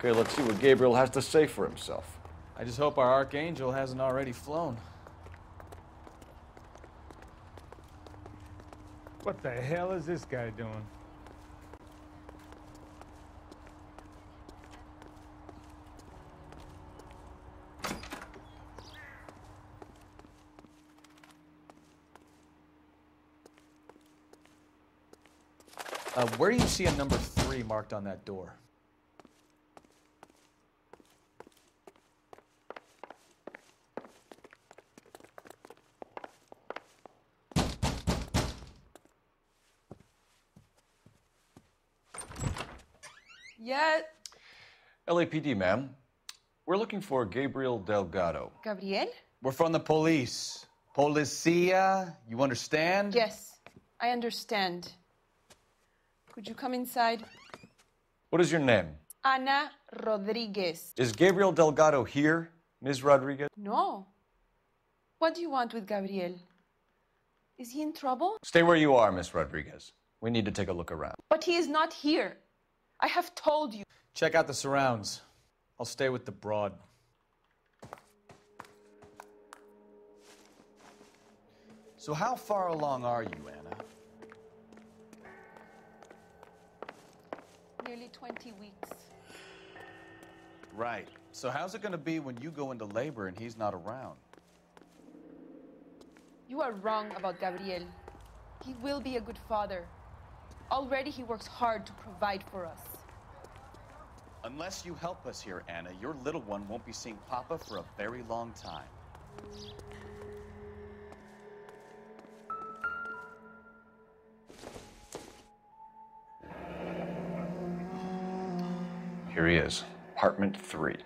Okay, let's see what Gabriel has to say for himself. I just hope our Archangel hasn't already flown. What the hell is this guy doing? Uh, where do you see a number three marked on that door? LAPD, ma'am. We're looking for Gabriel Delgado. Gabriel? We're from the police. Policia, you understand? Yes, I understand. Could you come inside? What is your name? Ana Rodriguez. Is Gabriel Delgado here, Ms. Rodriguez? No. What do you want with Gabriel? Is he in trouble? Stay where you are, Miss Rodriguez. We need to take a look around. But he is not here. I have told you. Check out the surrounds. I'll stay with the broad. So, how far along are you, Anna? Nearly 20 weeks. Right. So, how's it going to be when you go into labor and he's not around? You are wrong about Gabriel. He will be a good father. Already he works hard to provide for us. Unless you help us here, Anna, your little one won't be seeing Papa for a very long time. Here he is, apartment three.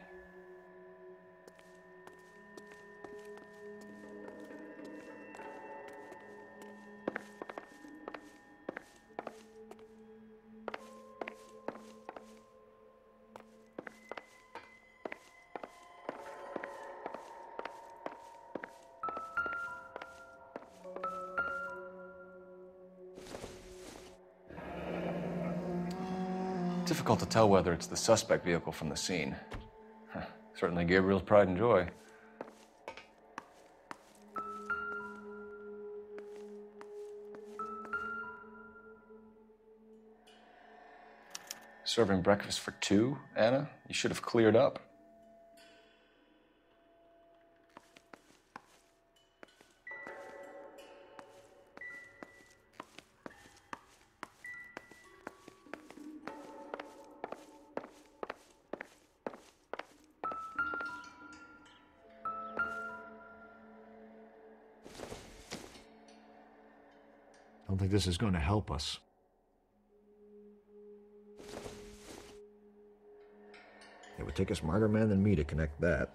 Difficult to tell whether it's the suspect vehicle from the scene. Certainly Gabriel's pride and joy. Serving breakfast for two, Anna? You should have cleared up. Is going to help us. It would take a smarter man than me to connect that.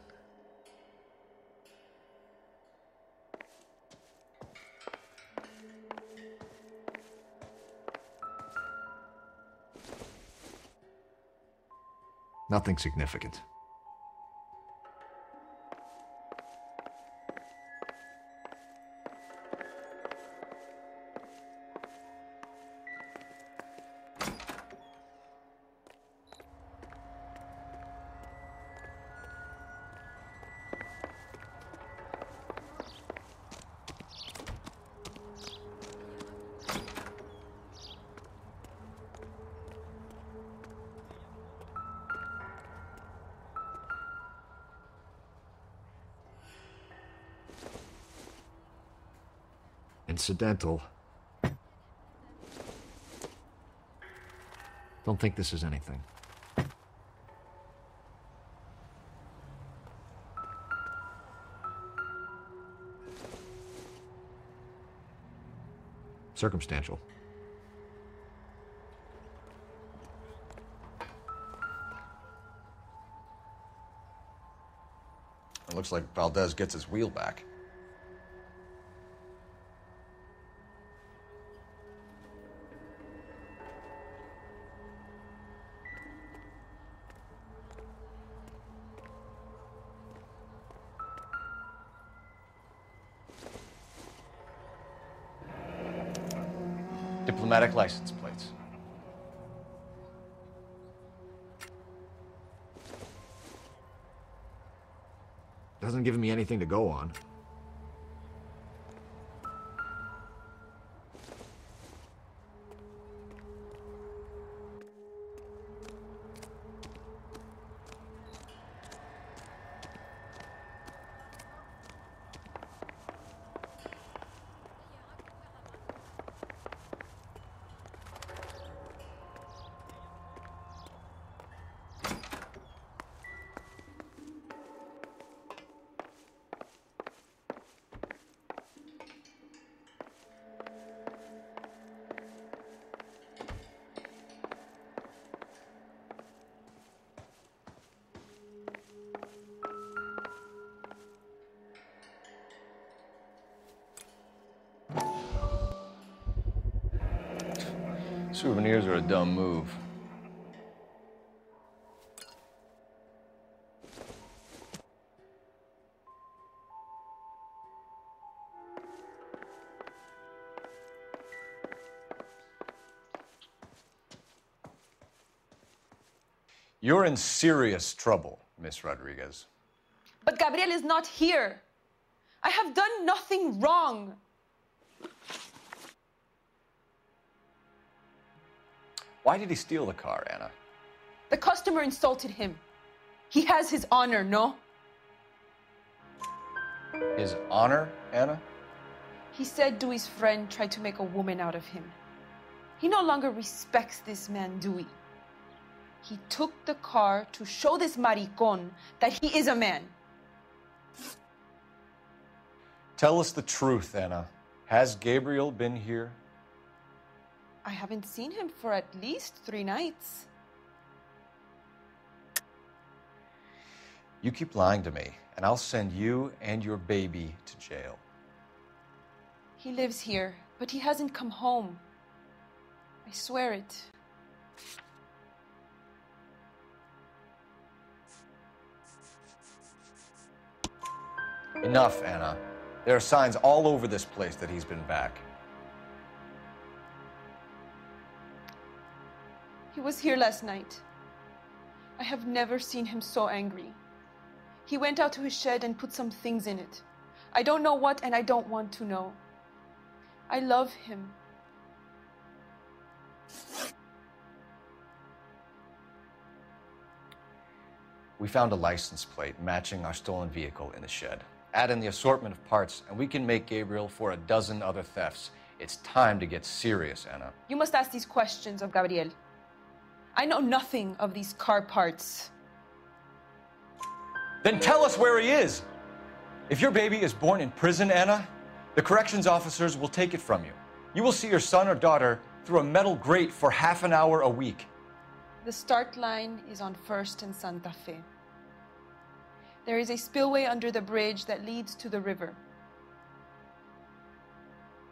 Nothing significant. Incidental. Don't think this is anything. Circumstantial. It looks like Valdez gets his wheel back. Anything to go on. Souvenirs are a dumb move. You're in serious trouble, Miss Rodriguez. But Gabriel is not here. I have done nothing wrong. Why did he steal the car, Anna? The customer insulted him. He has his honor, no? His honor, Anna? He said Dewey's friend tried to make a woman out of him. He no longer respects this man, Dewey. He took the car to show this maricon that he is a man. Tell us the truth, Anna. Has Gabriel been here? I haven't seen him for at least three nights. You keep lying to me, and I'll send you and your baby to jail. He lives here, but he hasn't come home. I swear it. Enough, Anna. There are signs all over this place that he's been back. He was here last night. I have never seen him so angry. He went out to his shed and put some things in it. I don't know what, and I don't want to know. I love him. We found a license plate matching our stolen vehicle in the shed. Add in the assortment of parts, and we can make Gabriel for a dozen other thefts. It's time to get serious, Anna. You must ask these questions of Gabriel. I know nothing of these car parts. Then tell us where he is. If your baby is born in prison, Anna, the corrections officers will take it from you. You will see your son or daughter through a metal grate for half an hour a week. The start line is on First and Santa Fe. There is a spillway under the bridge that leads to the river.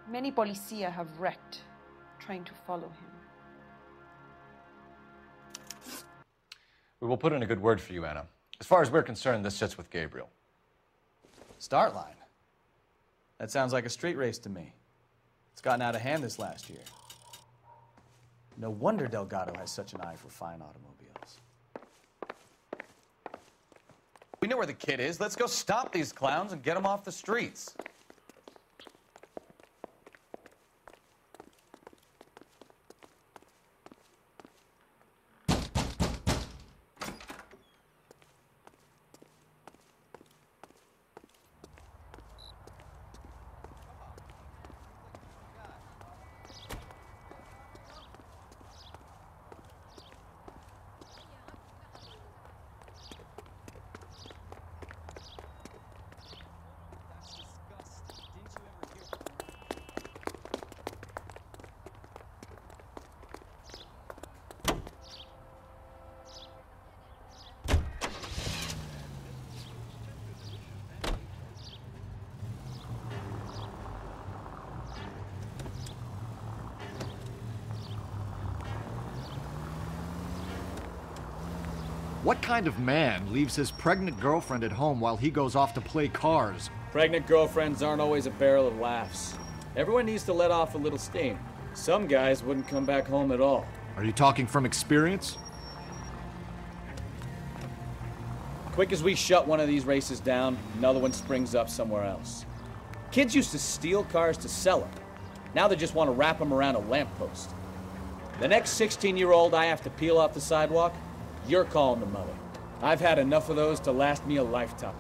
Many policia have wrecked trying to follow him. We will put in a good word for you, Anna. As far as we're concerned, this sits with Gabriel. Start line. That sounds like a street race to me. It's gotten out of hand this last year. No wonder Delgado has such an eye for fine automobiles. We know where the kid is. Let's go stop these clowns and get them off the streets. What kind of man leaves his pregnant girlfriend at home while he goes off to play cars? Pregnant girlfriends aren't always a barrel of laughs. Everyone needs to let off a little steam. Some guys wouldn't come back home at all. Are you talking from experience? Quick as we shut one of these races down, another one springs up somewhere else. Kids used to steal cars to sell them. Now they just want to wrap them around a lamppost. The next 16 year old I have to peel off the sidewalk, you're calling the mother. I've had enough of those to last me a lifetime.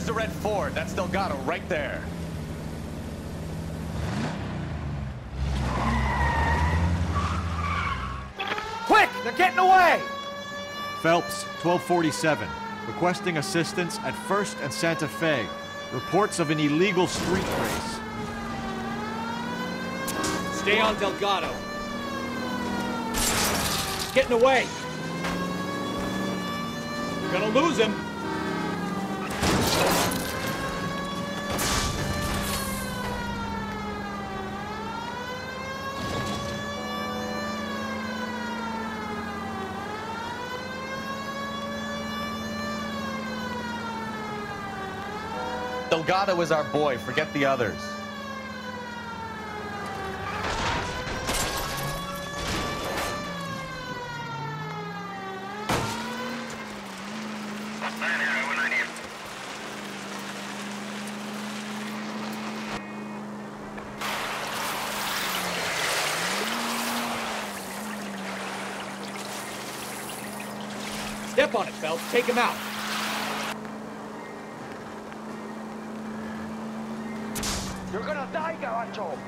There's the red Ford. That's Delgado right there. Quick! They're getting away! Phelps, 1247. Requesting assistance at 1st and Santa Fe. Reports of an illegal street race. Stay on Delgado. He's getting away. You're gonna lose him. Delgado is our boy. Forget the others. Step on it, Phelps. Take him out. You're gonna die, Gabacho!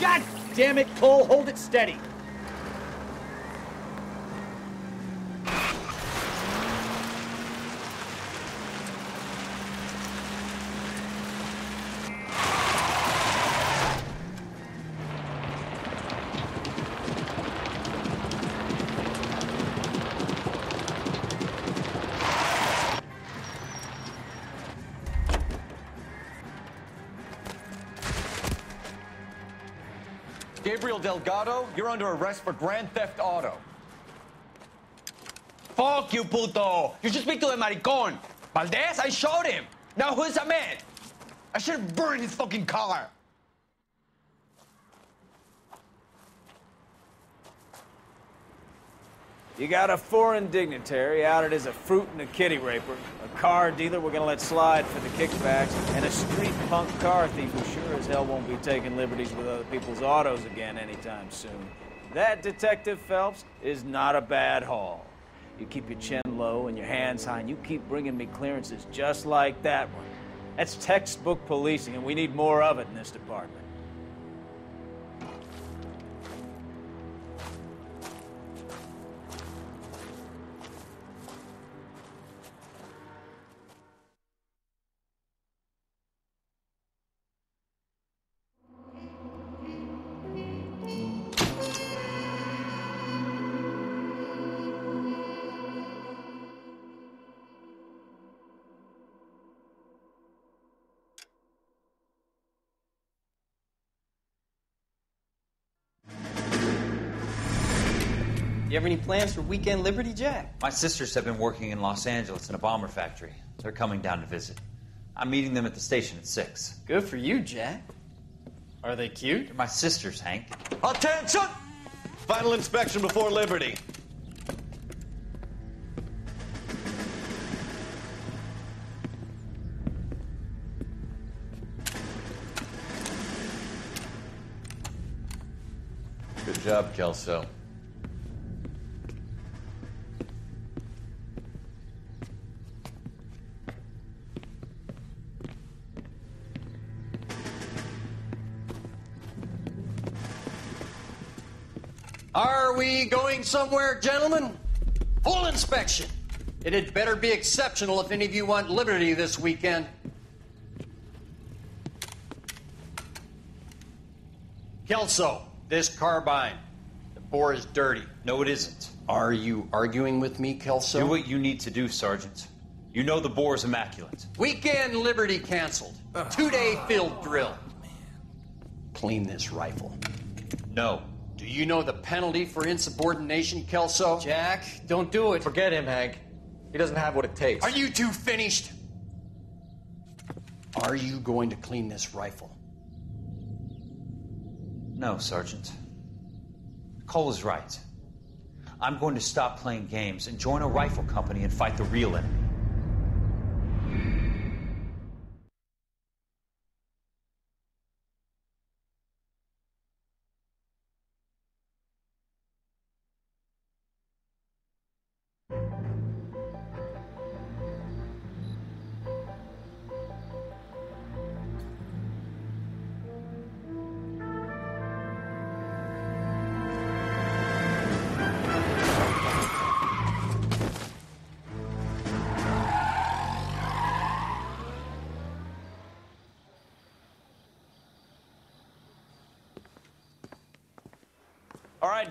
God damn it, Cole. Hold it steady. Delgado, you're under arrest for grand theft auto. Fuck you, puto! You should speak to the maricon. Valdez, I showed him. Now who's the man? I should have burned his fucking car. You got a foreign dignitary outed as a fruit and a kitty raper, a car dealer we're gonna let slide for the kickbacks, and a street punk car thief who sure as hell won't be taking liberties with other people's autos again anytime soon. That, Detective Phelps, is not a bad haul. You keep your chin low and your hands high, and you keep bringing me clearances just like that one. That's textbook policing, and we need more of it in this department. You have any plans for weekend Liberty, Jack? My sisters have been working in Los Angeles in a bomber factory. They're coming down to visit. I'm meeting them at the station at 6. Good for you, Jack. Are they cute? They're my sisters, Hank. Attention! Final inspection before Liberty. Good job, Kelso. Are we going somewhere, gentlemen? Full inspection. It had better be exceptional if any of you want liberty this weekend. Kelso, this carbine. The bore is dirty. No, it isn't. Are you arguing with me, Kelso? Do what you need to do, Sergeant. You know the bore is immaculate. Weekend liberty canceled. Two day field drill. Oh, Clean this rifle. No. Do you know the penalty for insubordination, Kelso? Jack, don't do it. Forget him, Hank. He doesn't have what it takes. Are you two finished? Are you going to clean this rifle? No, Sergeant. Cole is right. I'm going to stop playing games and join a rifle company and fight the real enemy.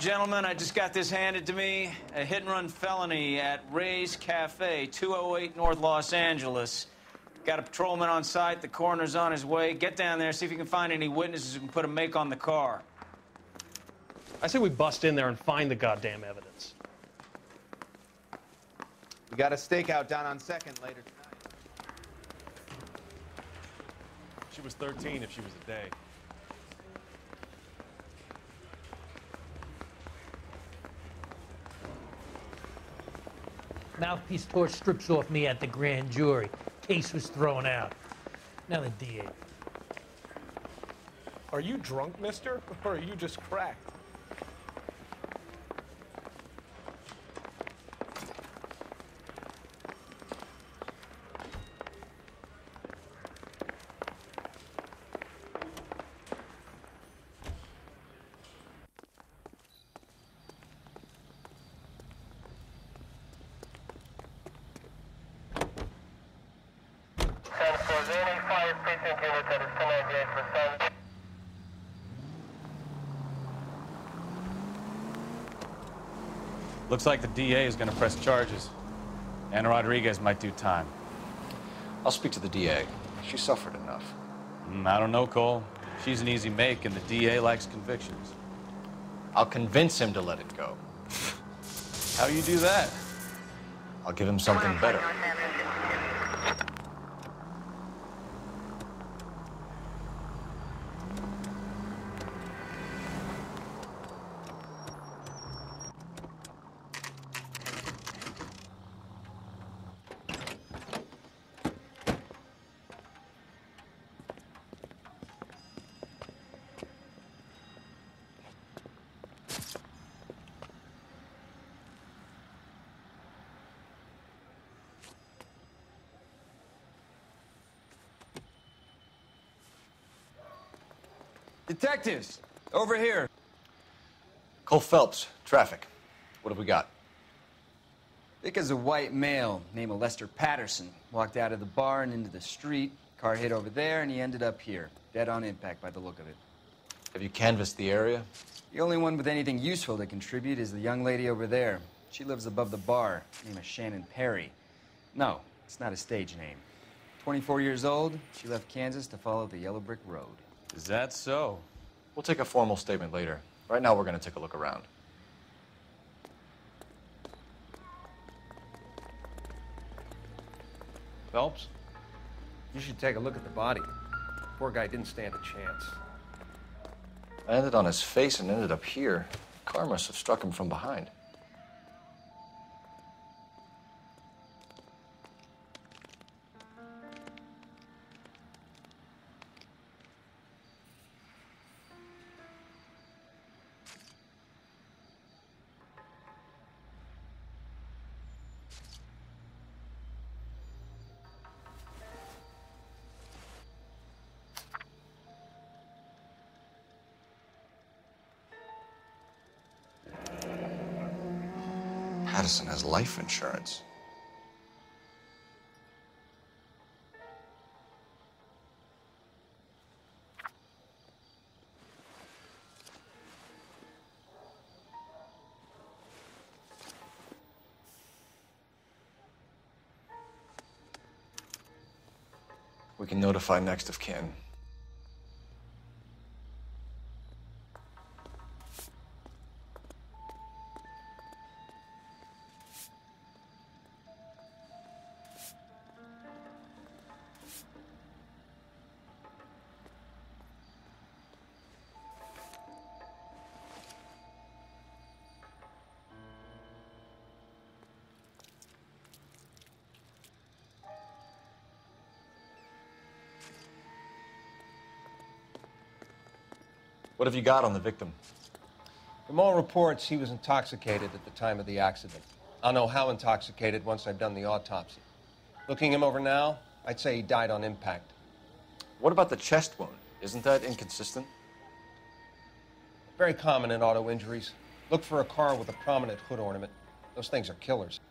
Gentlemen, I just got this handed to me. A hit and run felony at Ray's Cafe, 208 North Los Angeles. Got a patrolman on site. The coroner's on his way. Get down there, see if you can find any witnesses who can put a make on the car. I say we bust in there and find the goddamn evidence. We got a stakeout down on second later tonight. She was 13 if she was a day. Mouthpiece tore strips off me at the grand jury. Case was thrown out. Now the DA. Are you drunk, mister? Or are you just cracked? Looks like the DA is going to press charges. Anna Rodriguez might do time. I'll speak to the DA. She suffered enough. Mm, I don't know, Cole. She's an easy make, and the DA likes convictions. I'll convince him to let it go. How you do that? I'll give him something better. Detectives, over here. Cole Phelps, traffic. What have we got? Vic is a white male named Lester Patterson. Walked out of the bar and into the street. Car hit over there, and he ended up here. Dead on impact by the look of it. Have you canvassed the area? The only one with anything useful to contribute is the young lady over there. She lives above the bar. Name is Shannon Perry. No, it's not a stage name. 24 years old, she left Kansas to follow the Yellow Brick Road. Is that so? We'll take a formal statement later. Right now, we're going to take a look around. Phelps, you should take a look at the body. Poor guy didn't stand a chance. I ended on his face and ended up here. Car must have struck him from behind. Life insurance. We can notify next of kin. What have you got on the victim? From all reports, he was intoxicated at the time of the accident. I'll know how intoxicated once I've done the autopsy. Looking him over now, I'd say he died on impact. What about the chest wound? Isn't that inconsistent? Very common in auto injuries. Look for a car with a prominent hood ornament. Those things are killers.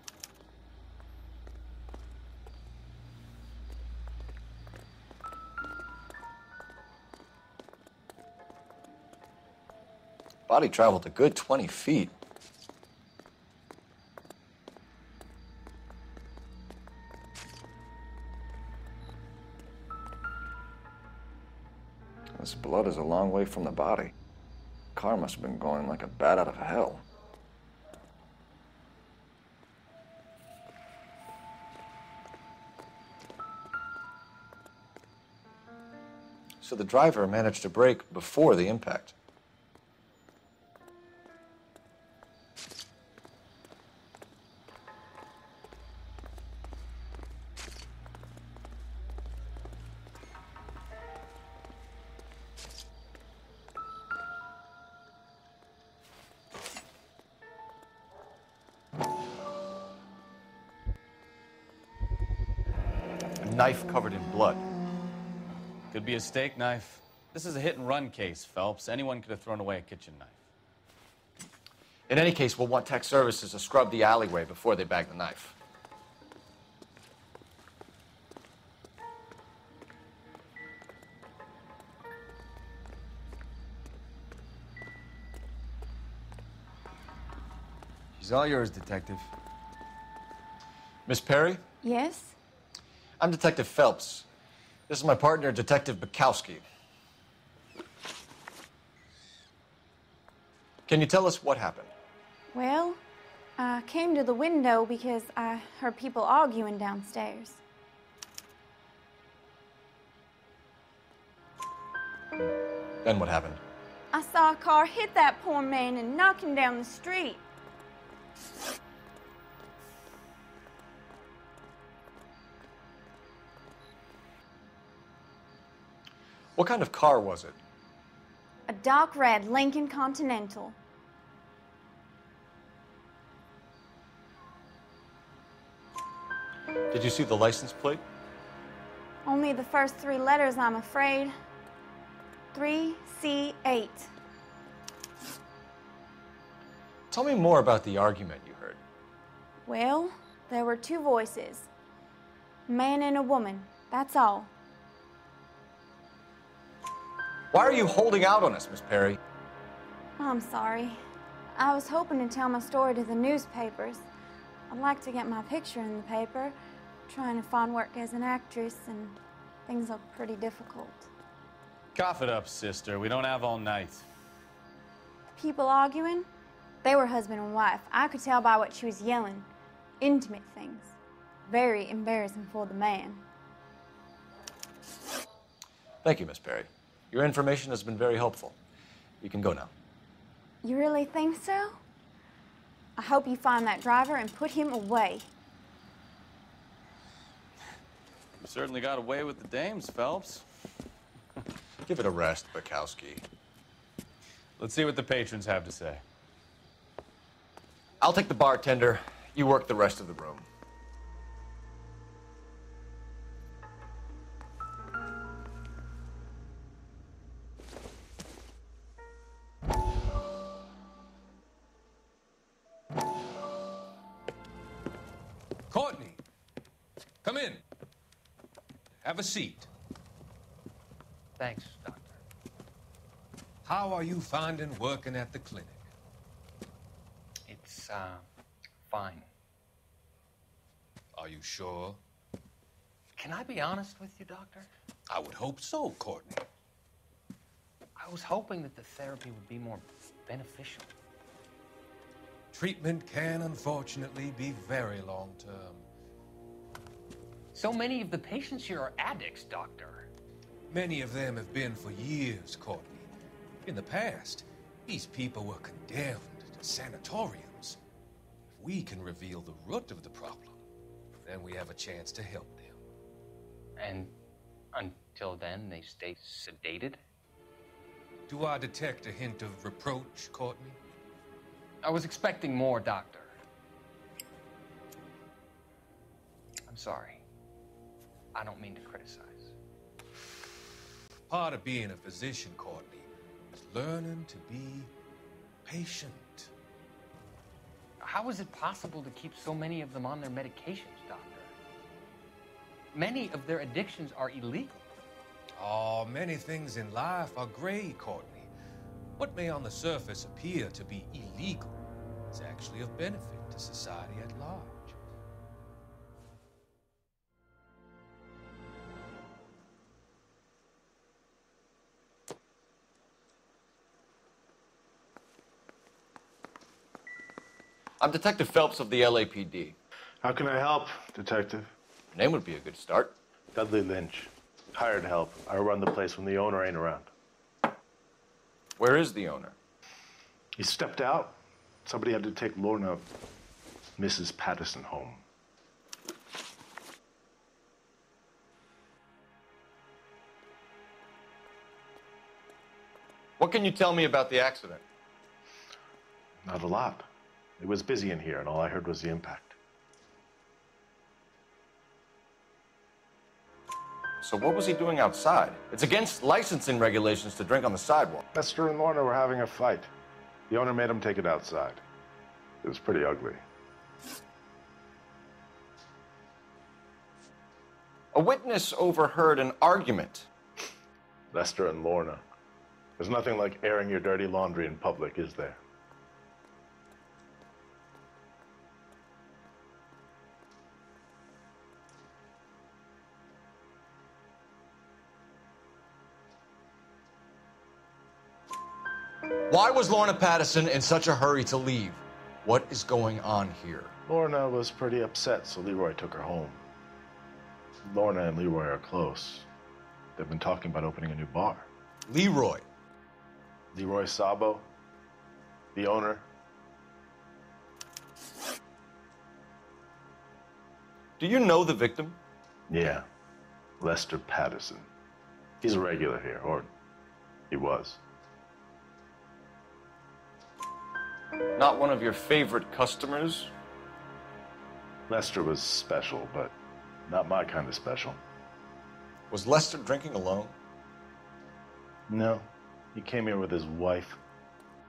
The body traveled a good 20 feet. This blood is a long way from the body. Car must have been going like a bat out of hell. So the driver managed to brake before the impact. Be a steak knife. This is a hit and run case, Phelps. Anyone could have thrown away a kitchen knife. In any case, we'll want tech services to scrub the alleyway before they bag the knife. She's all yours, Detective. Miss Perry, Yes? I'm Detective Phelps. This is my partner, Detective Bekowsky. Can you tell us what happened? Well, I came to the window because I heard people arguing downstairs. Then what happened? I saw a car hit that poor man and knock him down the street. What kind of car was it? A dark red Lincoln Continental. Did you see the license plate? Only the first three letters, I'm afraid. 3C8. Tell me more about the argument you heard. Well, there were two voices man and a woman. That's all. Why are you holding out on us, Miss Perry? Oh, I'm sorry. I was hoping to tell my story to the newspapers. I'd like to get my picture in the paper. Trying to find work as an actress, and things look pretty difficult. Cough it up, sister. We don't have all night. People arguing? They were husband and wife. I could tell by what she was yelling. Intimate things. Very embarrassing for the man. Thank you, Miss Perry. Your information has been very helpful. You can go now. You really think so? I hope you find that driver and put him away. You certainly got away with the dames, Phelps. Give it a rest, Bekowsky. Let's see what the patrons have to say. I'll take the bartender. You work the rest of the room. Seat. Thanks, Doctor. How are you finding working at the clinic? It's, uh, fine. Are you sure? Can I be honest with you, Doctor? I would hope so, Courtney. I was hoping that the therapy would be more beneficial. Treatment can unfortunately be very long term. So many of the patients here are addicts, Doctor. Many of them have been for years, Courtney. In the past, these people were condemned to sanatoriums. If we can reveal the root of the problem, then we have a chance to help them. And until then, they stay sedated? Do I detect a hint of reproach, Courtney? I was expecting more, Doctor. I'm sorry. I don't mean to criticize. Part of being a physician, Courtney, is learning to be patient. How is it possible to keep so many of them on their medications, Doctor? Many of their addictions are illegal. Oh, many things in life are gray, Courtney. What may on the surface appear to be illegal is actually of benefit to society at large. I'm Detective Phelps of the LAPD. How can I help, Detective? Your name would be a good start. Dudley Lynch. Hired help. I run the place when the owner ain't around. Where is the owner? He stepped out. Somebody had to take Lorna, Mrs. Patterson, home. What can you tell me about the accident? Not a lot. It was busy in here, and all I heard was the impact. So what was he doing outside? It's against licensing regulations to drink on the sidewalk. Lester and Lorna were having a fight. The owner made him take it outside. It was pretty ugly. A witness overheard an argument. Lester and Lorna. There's nothing like airing your dirty laundry in public, is there? Why was Lorna Patterson in such a hurry to leave? What is going on here? Lorna was pretty upset, so Leroy took her home. Lorna and Leroy are close. They've been talking about opening a new bar. Leroy? Leroy Sabo, the owner. Do you know the victim? Yeah, Lester Patterson. He's a regular here, or he was. Not one of your favorite customers? Lester was special, but not my kind of special. Was Lester drinking alone? No. He came here with his wife.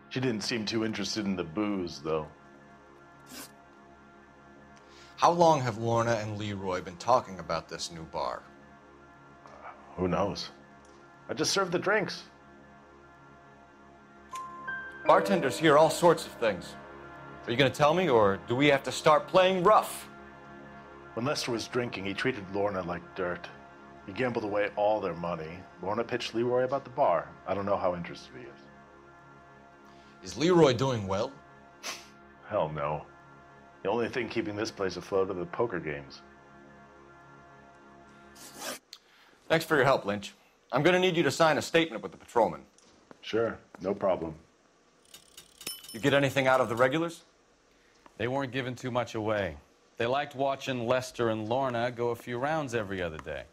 She didn't seem too interested in the booze, though. How long have Lorna and Leroy been talking about this new bar? Who knows? I just served the drinks. Bartenders hear all sorts of things. Are you going to tell me, or do we have to start playing rough? When Lester was drinking, he treated Lorna like dirt. He gambled away all their money. Lorna pitched Leroy about the bar. I don't know how interested he is. Is Leroy doing well? Hell no. The only thing keeping this place afloat are the poker games. Thanks for your help, Lynch. I'm going to need you to sign a statement with the patrolman. Sure, no problem. You get anything out of the regulars? They weren't giving too much away. They liked watching Lester and Lorna go a few rounds every other day.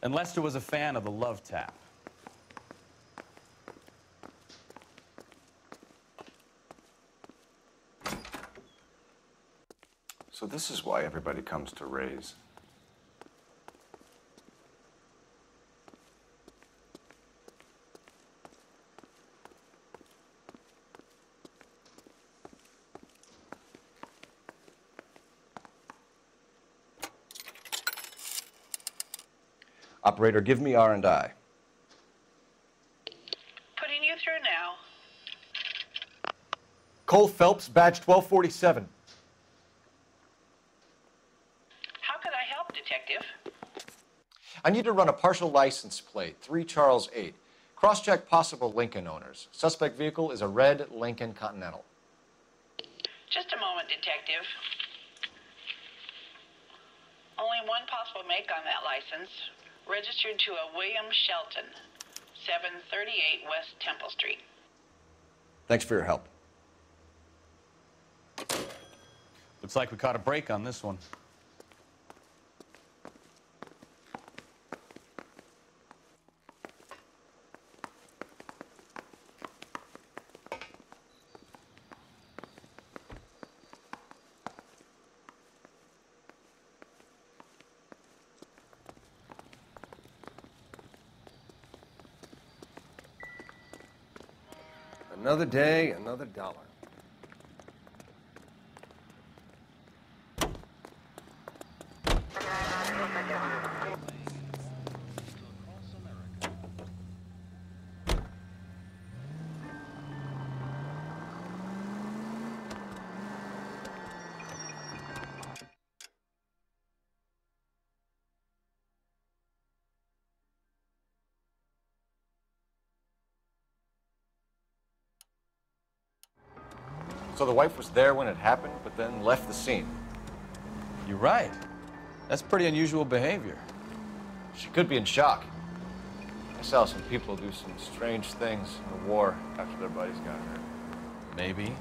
And Lester was a fan of the love tap. So this is why everybody comes to Ray's. Operator, give me R and I. Putting you through now. Cole Phelps, badge 1247. How could I help, Detective? I need to run a partial license plate, 3 Charles 8. Cross-check possible Lincoln owners. Suspect vehicle is a red Lincoln Continental. Just a moment, Detective. Only one possible make on that license. Registered to a William Shelton, 738 West Temple Street. Thanks for your help. Looks like we caught a break on this one. Another day, another dollar. So the wife was there when it happened, but then left the scene. You're right. That's pretty unusual behavior. She could be in shock. I saw some people do some strange things in the war after their buddies got hurt. Maybe.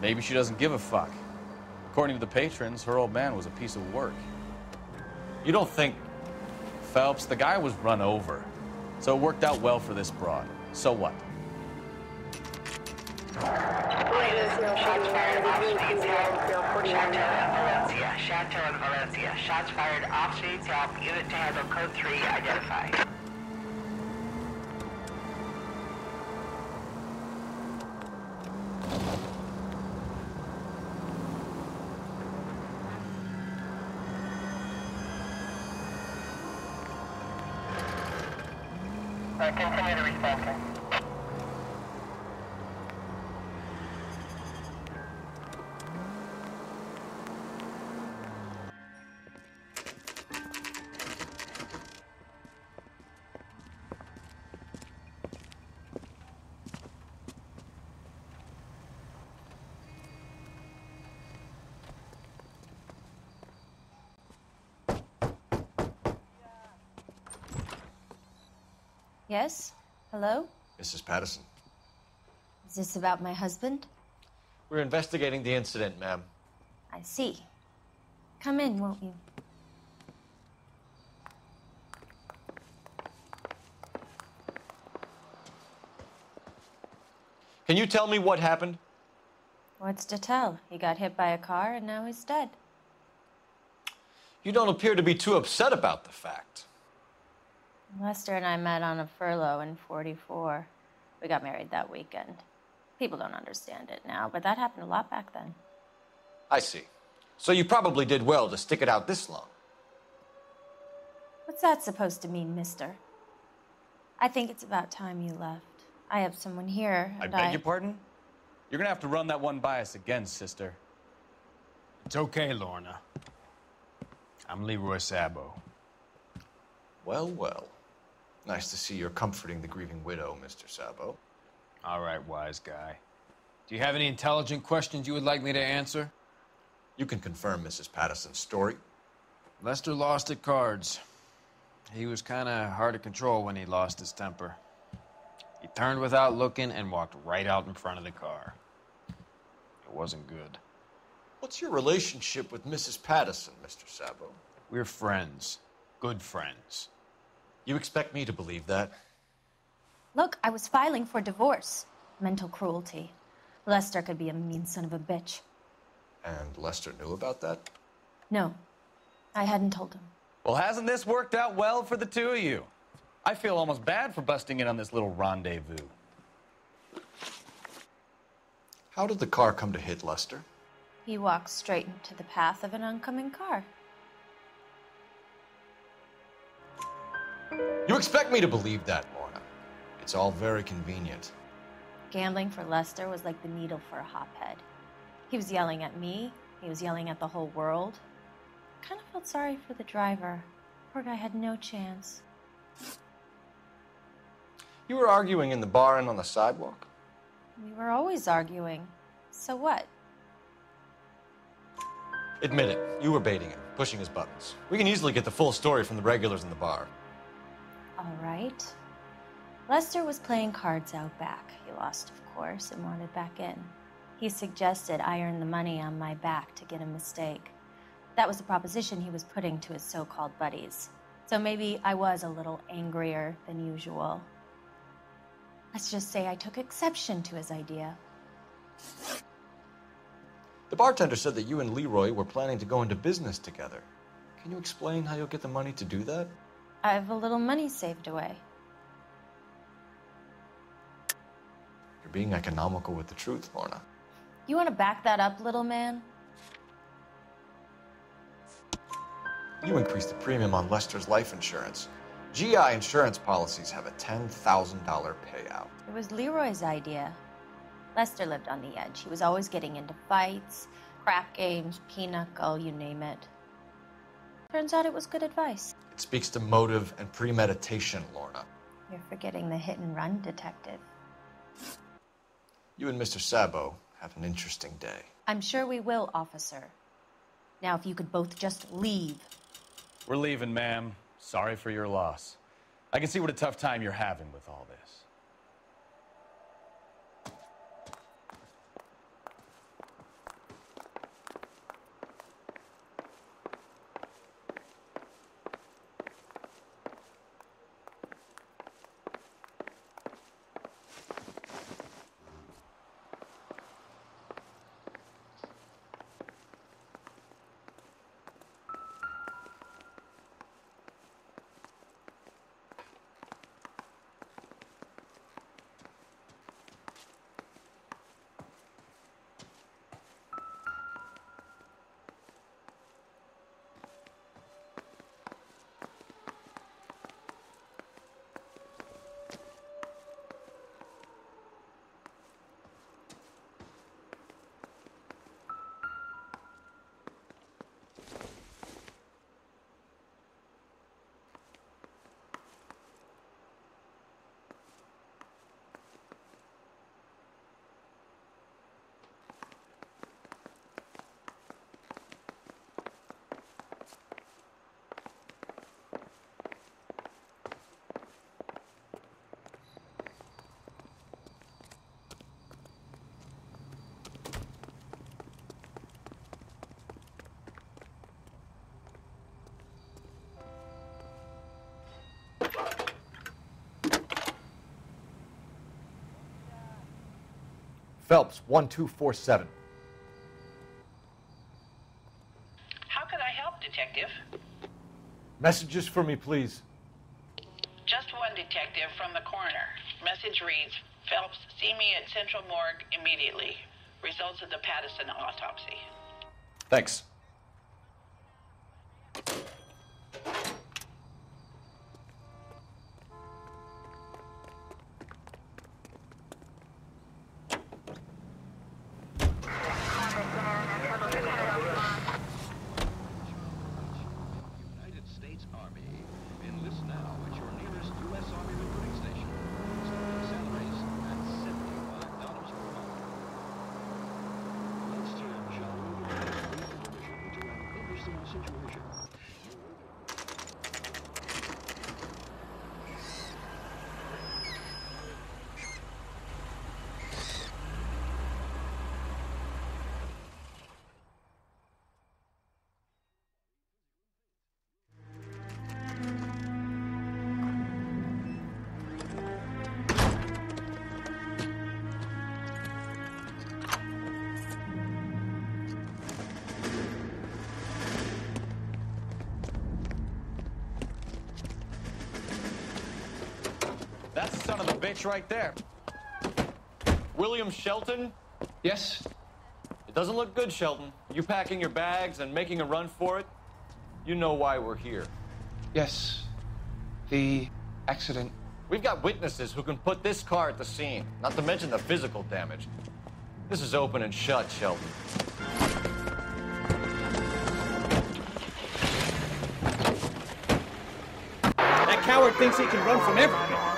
Maybe she doesn't give a fuck. According to the patrons, her old man was a piece of work. You don't think. Phelps, the guy was run over. So it worked out well for this broad. So what? Valencia. Shots fired off Street South. Unit to handle code 3 identified. Yes? Hello? Mrs. Patterson. Is this about my husband? We're investigating the incident, ma'am. I see. Come in, won't you? Can you tell me what happened? What's to tell? He got hit by a car and now he's dead. You don't appear to be too upset about the fact. Lester and I met on a furlough in 44. We got married that weekend. People don't understand it now, but that happened a lot back then. I see. So you probably did well to stick it out this long. What's that supposed to mean, mister? I think it's about time you left. I have someone here. I And beg your pardon? You're gonna have to run that one by us again, sister. It's okay, Lorna. I'm Leroy Sabo. Well, well. Nice to see you're comforting the grieving widow, Mr. Sabo. All right, wise guy. Do you have any intelligent questions you would like me to answer? You can confirm Mrs. Patterson's story. Lester lost at cards. He was kind of hard to control when he lost his temper. He turned without looking and walked right out in front of the car. It wasn't good. What's your relationship with Mrs. Patterson, Mr. Sabo? We're friends. Good friends. You expect me to believe that? Look, I was filing for divorce. Mental cruelty. Lester could be a mean son of a bitch. And Lester knew about that? No, I hadn't told him. Well, hasn't this worked out well for the two of you? I feel almost bad for busting in on this little rendezvous. How did the car come to hit Lester? He walked straight into the path of an oncoming car. You expect me to believe that, Lorna. It's all very convenient. Gambling for Lester was like the needle for a hophead. He was yelling at me, he was yelling at the whole world. I Kind of felt sorry for the driver. Poor guy had no chance. You were arguing in the bar and on the sidewalk? We were always arguing. So what? Admit it, you were baiting him, pushing his buttons. We can easily get the full story from the regulars in the bar. All right. Lester was playing cards out back. He lost, of course, and wanted back in. He suggested I earn the money on my back to get a mistake. That was the proposition he was putting to his so called buddies. So maybe I was a little angrier than usual. Let's just say I took exception to his idea. The bartender said that you and Leroy were planning to go into business together. Can you explain how you'll get the money to do that? I have a little money saved away. You're being economical with the truth, Lorna. You want to back that up, little man? You increased the premium on Lester's life insurance. GI insurance policies have a $10,000 payout. It was Leroy's idea. Lester lived on the edge. He was always getting into fights, crap games, pinochle, you name it. Turns out it was good advice. It speaks to motive and premeditation, Lorna. You're forgetting the hit and run detective. You and Mr. Sabo have an interesting day. I'm sure we will, officer. Now, if you could both just leave. We're leaving, ma'am. Sorry for your loss. I can see what a tough time you're having with all this. Phelps, 1247. How can I help, Detective? Messages for me, please. Just one detective from the coroner. Message reads Phelps, see me at Central Morgue immediately. Results of the Patterson autopsy. Thanks. Bitch right there. William Shelton? Yes? It doesn't look good, Shelton. You packing your bags and making a run for it? You know why we're here. Yes. The accident. We've got witnesses who can put this car at the scene, not to mention the physical damage. This is open and shut, Shelton. That coward thinks he can run from everything.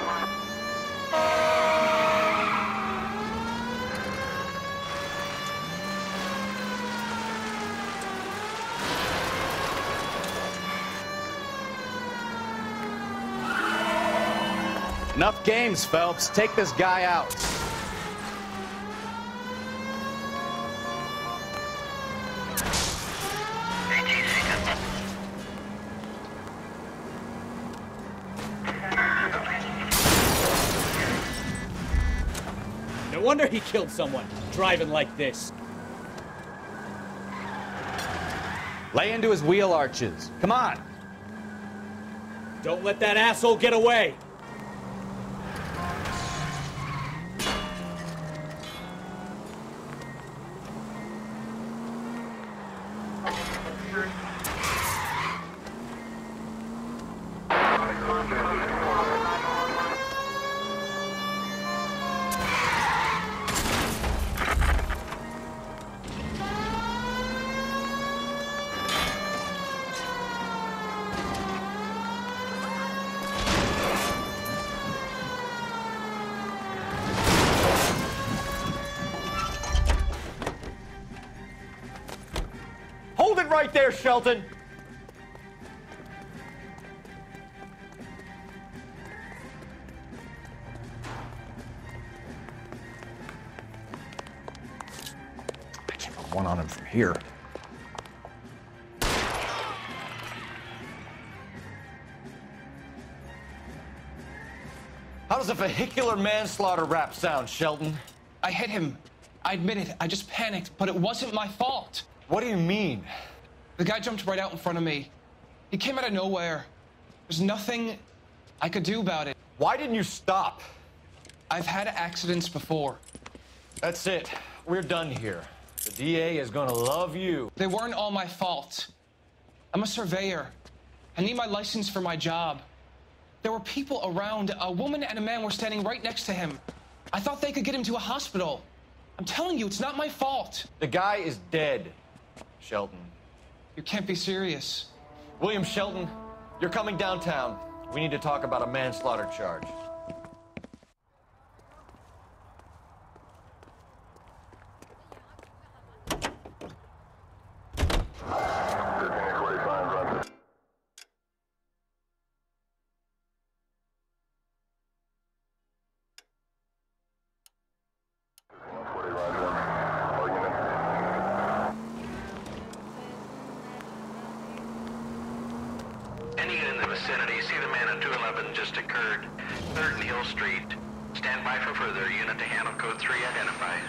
Enough games, Phelps. Take this guy out. No wonder he killed someone, driving like this. Lay into his wheel arches. Come on. Don't let that asshole get away. Right there, Shelton. I can't put one on him from here. How does a vehicular manslaughter rap sound, Shelton? I hit him. I admit it. I just panicked, but it wasn't my fault. What do you mean? The guy jumped right out in front of me. He came out of nowhere. There's nothing I could do about it. Why didn't you stop? I've had accidents before. That's it. We're done here. The DA is gonna love you. They weren't all my fault. I'm a surveyor. I need my license for my job. There were people around. A woman and a man were standing right next to him. I thought they could get him to a hospital. I'm telling you, it's not my fault. The guy is dead, Shelton. You can't be serious. William Shelton, you're coming downtown. We need to talk about a manslaughter charge. 3 identified.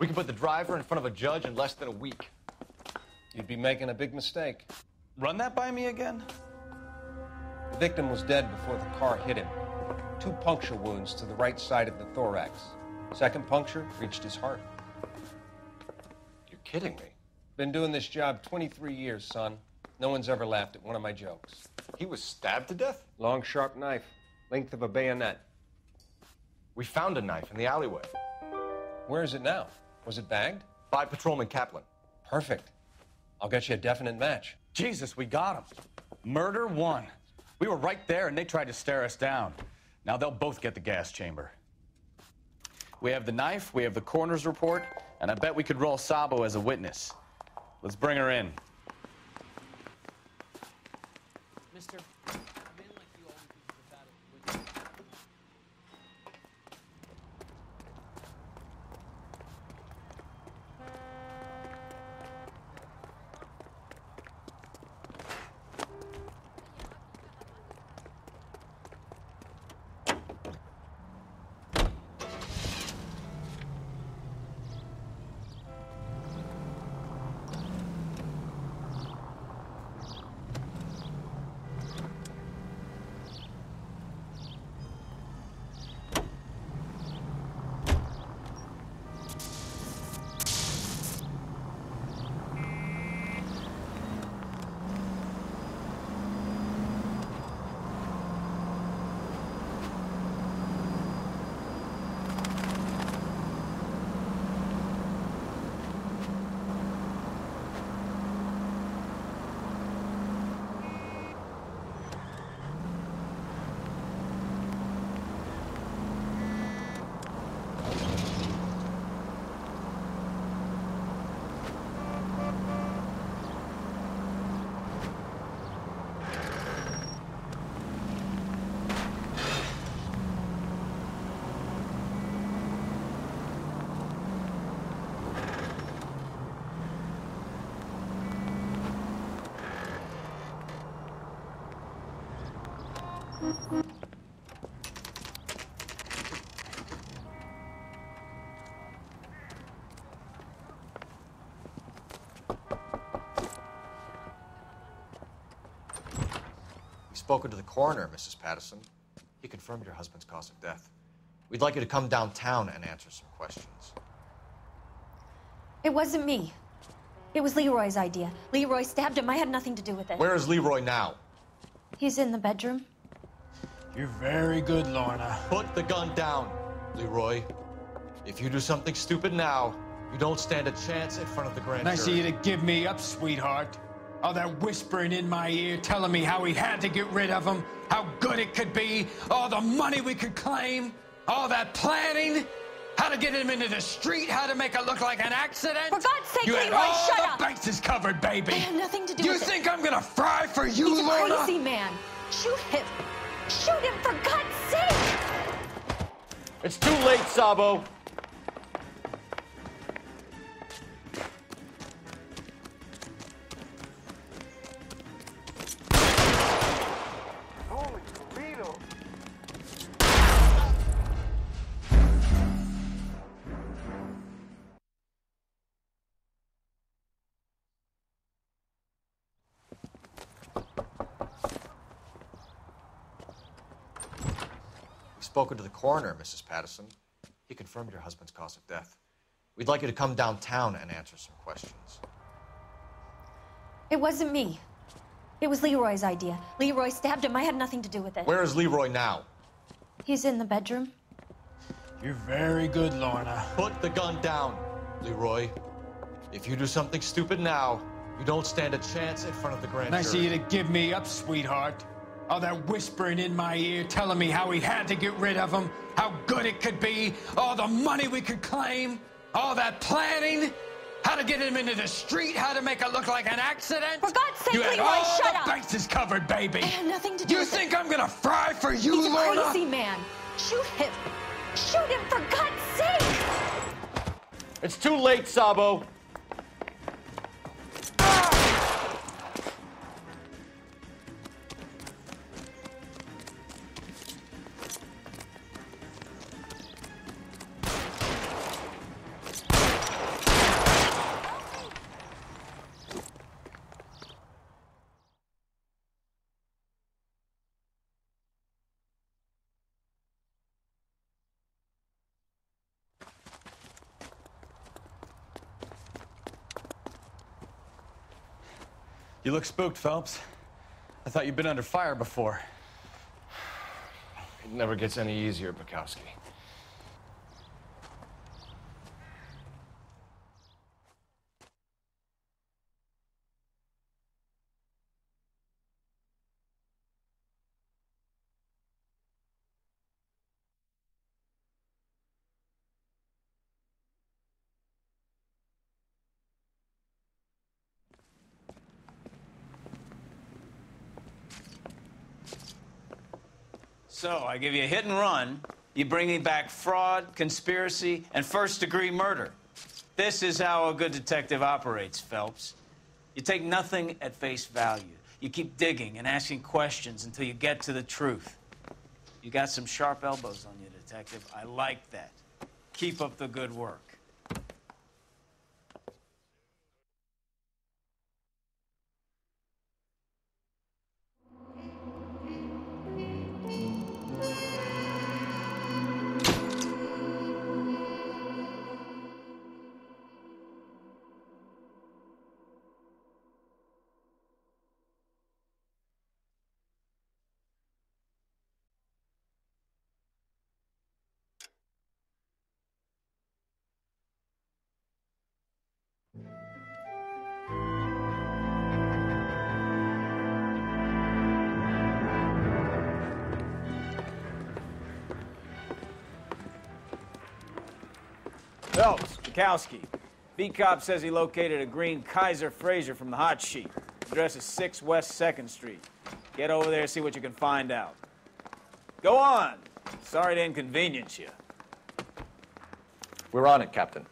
We can put the driver in front of a judge in less than a week. You'd be making a big mistake. Run that by me again? The victim was dead before the car hit him. Two puncture wounds to the right side of the thorax. Second puncture reached his heart. You're kidding me. Been doing this job 23 years, son. No one's ever laughed at one of my jokes. He was stabbed to death? Long, sharp knife, length of a bayonet. We found a knife in the alleyway. Where is it now? Was it bagged? By Patrolman Kaplan. Perfect. I'll get you a definite match. Jesus, we got him. Murder one. We were right there and they tried to stare us down. Now they'll both get the gas chamber. We have the knife, we have the coroner's report, and I bet we could roll Sabo as a witness. Let's bring her in. Mister, We've spoken to the coroner, Mrs. Patterson. He confirmed your husband's cause of death. We'd like you to come downtown and answer some questions. It wasn't me. It was Leroy's idea. Leroy stabbed him. I had nothing to do with it. Where is Leroy now? He's in the bedroom. You're very good, Lorna. Put the gun down, Leroy. If you do something stupid now, you don't stand a chance in front of the grand jury. Nice of jury. you to give me up, sweetheart. All that whispering in my ear telling me how we had to get rid of him, how good it could be, all the money we could claim, all that planning, how to get him into the street, how to make it look like an accident. For God's sake, you had Leroy, all shut the up. bases covered, baby. I have nothing to do you with it. think I'm gonna fry for you, He's a Lorna? crazy man. Shoot him. Shoot him for God's sake. It's too late, Sabo. Spoken to the coroner, Mrs. Patterson. He confirmed your husband's cause of death. We'd like you to come downtown and answer some questions. It wasn't me. It was Leroy's idea. Leroy stabbed him. I had nothing to do with it. Where is Leroy now? He's in the bedroom. You're very good, Lorna. Put the gun down, Leroy. If you do something stupid now, you don't stand a chance in front of the grand Nice of jury. you to give me up, sweetheart. All that whispering in my ear telling me how we had to get rid of him, how good it could be, all the money we could claim, all that planning, how to get him into the street, how to make it look like an accident. For God's sake, you had Leroy, all shut the up. bases covered, baby. I have nothing to do You with think it. I'm gonna fry for you, He's a crazy man. Shoot him. Shoot him for God's sake. It's too late, Sabo. You look spooked, Phelps. I thought you'd been under fire before. It never gets any easier, Bekowsky. So I give you a hit and run. You bring me back fraud, conspiracy, and first degree murder. This is how a good detective operates, Phelps. You take nothing at face value. You keep digging and asking questions until you get to the truth. You got some sharp elbows on you, detective. I like that. Keep up the good work. Phelps, Bekowsky. Beat cop says he located a green Kaiser Frazer from the hot sheet. Address is 6 West 2nd Street. Get over there, see what you can find out. Go on. Sorry to inconvenience you. We're on it, Captain.